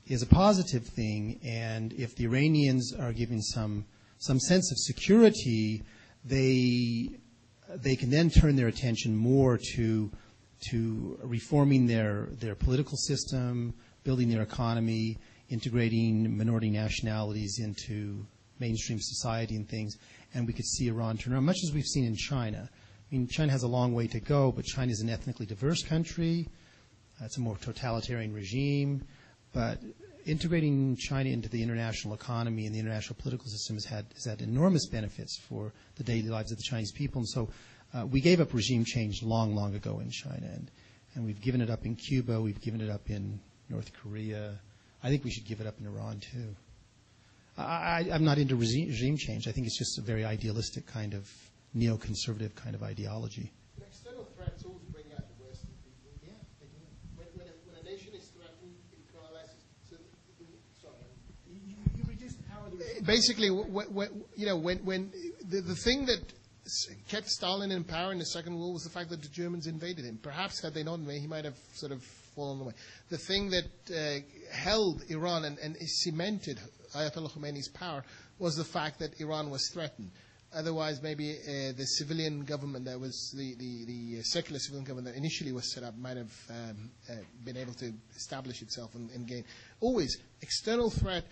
is a positive thing, and if the Iranians are given some some sense of security, they they can then turn their attention more to to reforming their their political system, building their economy, integrating minority nationalities into mainstream society and things, and we could see Iran turn around, much as we've seen in China. Mean, China has a long way to go, but China is an ethnically diverse country. It's a more totalitarian regime, but integrating China into the international economy and the international political system has had, has had enormous benefits for the daily lives of the Chinese people. And so uh, we gave up regime change long, long ago in China. And, and we've given it up in Cuba. We've given it up in North Korea. I think we should give it up in Iran, too. I, I'm not into regime change. I think it's just a very idealistic kind of neoconservative kind of ideology. External threats always bring out the worst in people. Yeah, they do. When, when, a, when a nation is threatened, it coalesces. So, sorry. You, you reduce the power of the Basically, when, when, you know, when, when the, the thing that kept Stalin in power in the Second World was the fact that the Germans invaded him. Perhaps had they not invaded, he might have sort of fallen away. The thing that uh, held Iran and, and cemented Ayatollah Khomeini's power was the fact that Iran was threatened. Otherwise, maybe uh, the civilian government that was the, the, the secular civilian government that initially was set up might have um, uh, been able to establish itself and, and gain. Always, external threat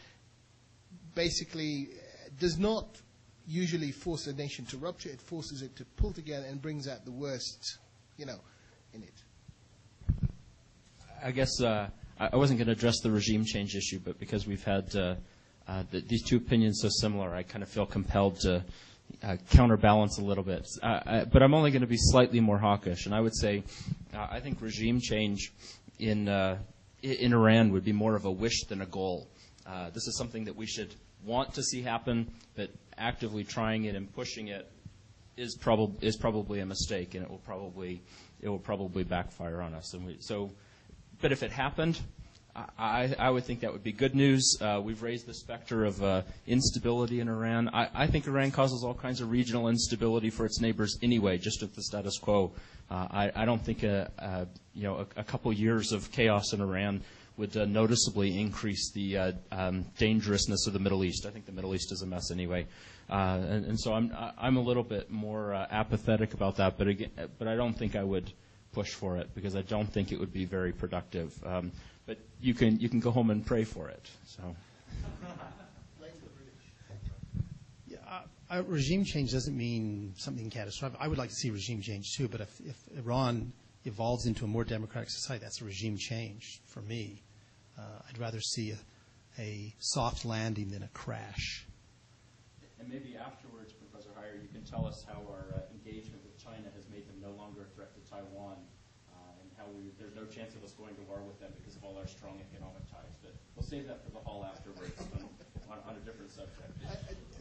basically uh, does not usually force a nation to rupture. It forces it to pull together and brings out the worst, you know, in it. I guess uh, I wasn't going to address the regime change issue, but because we've had uh, uh, th- these two opinions so similar, I kind of feel compelled to uh, counterbalance a little bit. Uh, I, but I'm only going to be slightly more hawkish, and I would say uh, I think regime change in uh, in Iran would be more of a wish than a goal. Uh, this is something that we should want to see happen, but actively trying it and pushing it is probably is probably a mistake, and it will probably it will probably backfire on us. And we, so, but if it happened, I, I would think that would be good news. Uh, we've raised the specter of uh, instability in Iran. I, I think Iran causes all kinds of regional instability for its neighbors anyway, just at the status quo. Uh, I, I don't think a, a you know a, a couple years of chaos in Iran would uh, noticeably increase the uh, um, dangerousness of the Middle East. I think the Middle East is a mess anyway, uh, and, and so I'm I'm a little bit more uh, apathetic about that. But again, but I don't think I would push for it because I don't think it would be very productive. Um, but you can you can go home and pray for it. So Yeah, uh, uh, regime change doesn't mean something catastrophic. I would like to see regime change too, but if, if Iran evolves into a more democratic society, that's a regime change for me. Uh, I'd rather see a, a soft landing than a crash. and maybe afterwards, Professor Hyer, you can tell us how our uh, engagement with China has made them no longer a threat to Taiwan, uh, and how we, there's no chance of us going to war with them because of all our strong economic ties. But we'll save that for the hall afterwards on, on, on a different subject.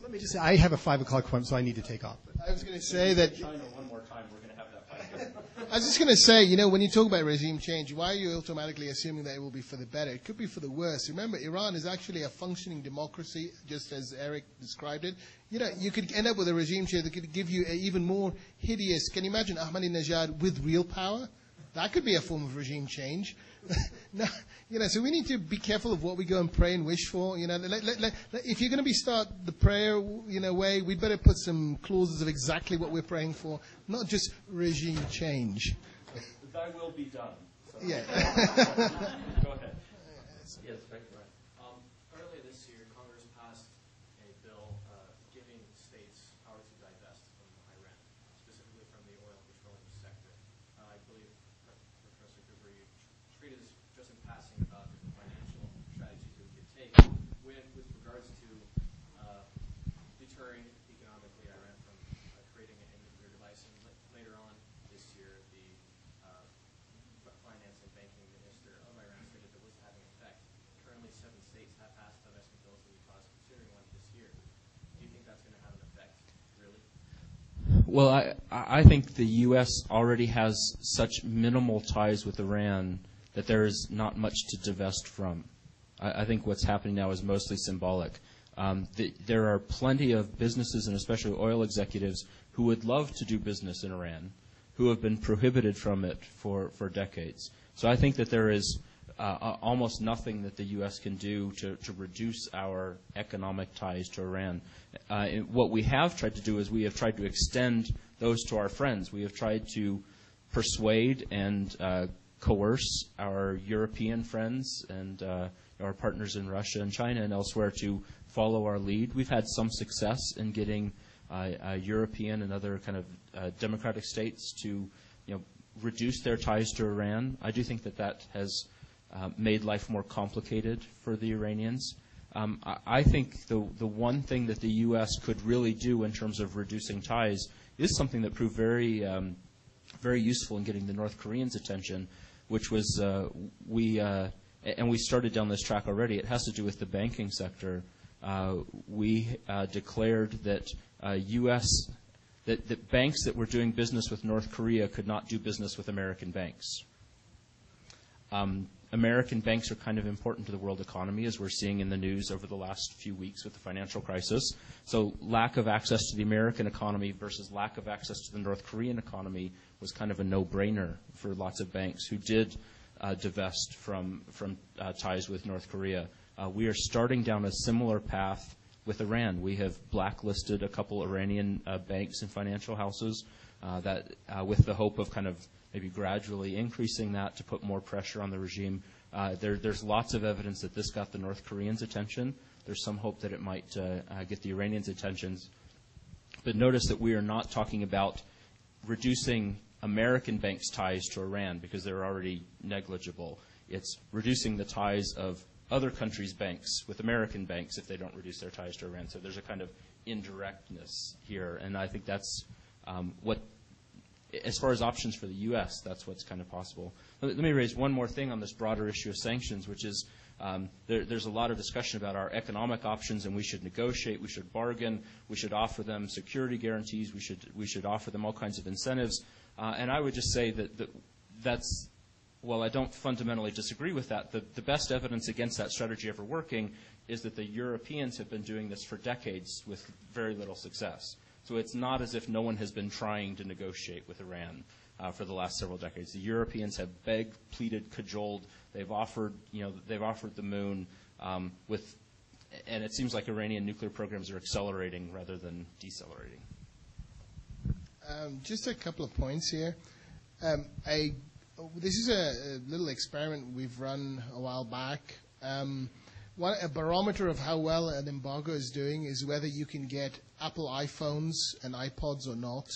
Let me just say, I have a five o'clock appointment, so I need to take off. I was going to say that China one more time, we're going to have that fight. I was just going to say, you know, when you talk about regime change, why are you automatically assuming that it will be for the better? It could be for the worse. Remember, Iran is actually a functioning democracy, just as Eric described it. You know, you could end up with a regime change that could give you an even more hideous. Can you imagine Ahmadinejad with real power? That could be a form of regime change. no, you know, so we need to be careful of what we go and pray and wish for. You know, let, let, let, if you're going to be start the prayer, you know, way, we'd better put some clauses of exactly what we're praying for, not just regime change. Thy will be done. So Yeah. Go ahead. Yes, right, right. Um, earlier this year, Congress passed a bill uh, giving states power to divest from Iran, specifically from the oil petroleum sector. Uh, I believe, Pro- Professor Cooper, you tr- treated this just in passing about the financial strategies that we could take with, with regards to uh, deterring economically Iran from uh, creating a nuclear device. And la- later on this year, the uh, f- finance and banking minister of Iran stated that it was having effect. Currently, seven states have passed divestment bills in Utah, is considering one this year. Do you think that's going to have an effect, really? Well, I, I think the U.S. already has such minimal ties with Iran that there is not much to divest from. I, I think what's happening now is mostly symbolic. Um, the, there are plenty of businesses and especially oil executives who would love to do business in Iran, who have been prohibited from it for, for decades. So I think that there is uh, uh, almost nothing that the U.S. can do to, to reduce our economic ties to Iran. Uh, what we have tried to do is we have tried to extend those to our friends. We have tried to persuade and uh, coerce our European friends and uh, our partners in Russia and China and elsewhere to follow our lead. We've had some success in getting uh, European and other kind of democratic states to you know, reduce their ties to Iran. I do think that that has uh, made life more complicated for the Iranians. Um, I, I think the, the one thing that the U.S. could really do in terms of reducing ties is something that proved very, um, very useful in getting the North Koreans' attention, which was uh, we, uh, and we started down this track already. It has to do with the banking sector. Uh, we uh, declared that uh, U.S. That, that banks that were doing business with North Korea could not do business with American banks. Um, American banks are kind of important to the world economy, as we're seeing in the news over the last few weeks with the financial crisis. So, lack of access to the American economy versus lack of access to the North Korean economy was kind of a no brainer for lots of banks who did uh, divest from, from uh, ties with North Korea. Uh, we are starting down a similar path with Iran. We have blacklisted a couple Iranian uh, banks and financial houses that, uh, with the hope of kind of maybe gradually increasing that to put more pressure on the regime. Uh, there, there's lots of evidence that this got the North Koreans' attention. There's some hope that it might uh, uh, get the Iranians' attentions. But notice that we are not talking about reducing American banks' ties to Iran because they're already negligible. It's reducing the ties of other countries' banks with American banks if they don't reduce their ties to Iran. So there's a kind of indirectness here, and I think that's um, what as far as options for the U.S., that's what's kind of possible. Let me raise one more thing on this broader issue of sanctions, which is um, there, there's a lot of discussion about our economic options, and we should negotiate, we should bargain, we should offer them security guarantees, we should we should offer them all kinds of incentives. Uh, and I would just say that, that that's while I don't fundamentally disagree with that, the, the best evidence against that strategy ever working is that the Europeans have been doing this for decades with very little success. So it's not as if no one has been trying to negotiate with Iran uh, for the last several decades. The Europeans have begged, pleaded, cajoled. They've offered, you know, they've offered the moon um, with, and it seems like Iranian nuclear programs are accelerating rather than decelerating. Um, just a couple of points here. Um, I, this is a, a, little experiment we've run a while back. Um, one, a barometer of how well an embargo is doing is whether you can get Apple iPhones and iPods or not.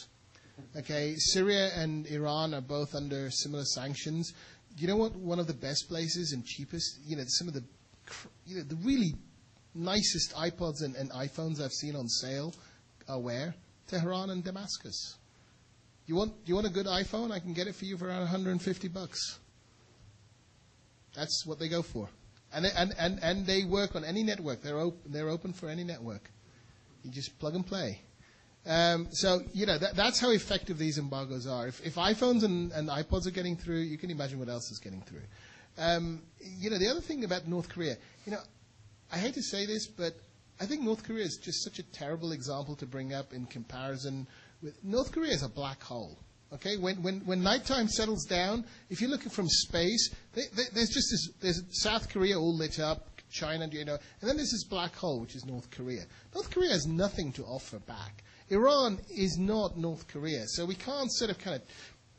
Okay, Syria and Iran are both under similar sanctions. You know what? One of the best places and cheapest, you know, some of the, you know, the really nicest iPods and, and iPhones I've seen on sale are where? Tehran and Damascus. You want you want a good iPhone? I can get it for you for around 150 bucks. That's what they go for, and and, and and they work on any network. They're open. They're open for any network. You just plug and play. Um, so you know that, that's how effective these embargoes are. If, if iPhones and, and iPods are getting through, you can imagine what else is getting through. Um, you know the other thing about North Korea. You know, I hate to say this, but I think North Korea is just such a terrible example to bring up in comparison with North Korea is a black hole. Okay, when when when nighttime settles down, if you're looking from space, they, they, there's just this. There's South Korea all lit up, China, you know, and then there's this black hole which is North Korea. North Korea has nothing to offer back. Iran is not North Korea, so we can't sort of kind of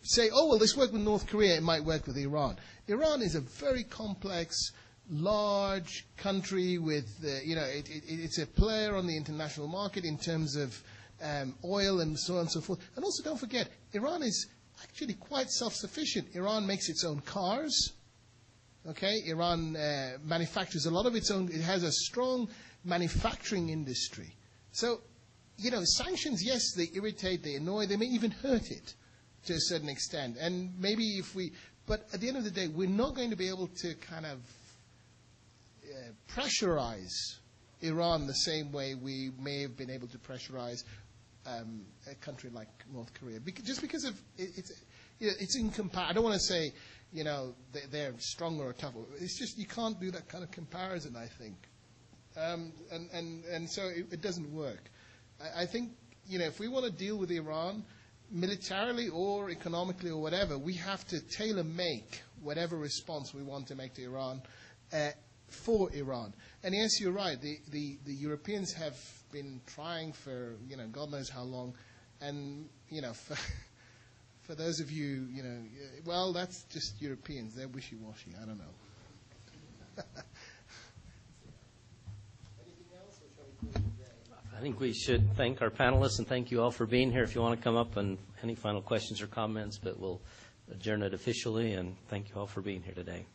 say, oh well, this worked with North Korea, it might work with Iran. Iran is a very complex large country with, uh, you know, it, it, it's a player on the international market in terms of um, oil and so on and so forth. And also, don't forget, Iran is actually quite self-sufficient. Iran makes its own cars. Okay, Iran uh, manufactures a lot of its own. It has a strong manufacturing industry. So, you know, sanctions, yes, they irritate, they annoy, they may even hurt it to a certain extent. And maybe if we, but at the end of the day, we're not going to be able to kind of uh, pressurize Iran the same way we may have been able to pressurize um, a country like North Korea. Just because of it, it's you know, it's. I don't want to say you know they, they're stronger or tougher. It's just you can't do that kind of comparison. I think, um, and and and so it, it doesn't work. I, I think you know if we want to deal with Iran militarily or economically or whatever, we have to tailor make whatever response we want to make to Iran. Uh, for Iran. And yes, you're right. The, the, the Europeans have been trying for, you know, God knows how long. And, you know, for, for those of you, you know, well, that's just Europeans. They're wishy-washy. I don't know. I think we should thank our panelists and thank you all for being here. If you want to come up and any final questions or comments, but we'll adjourn it officially and thank you all for being here today.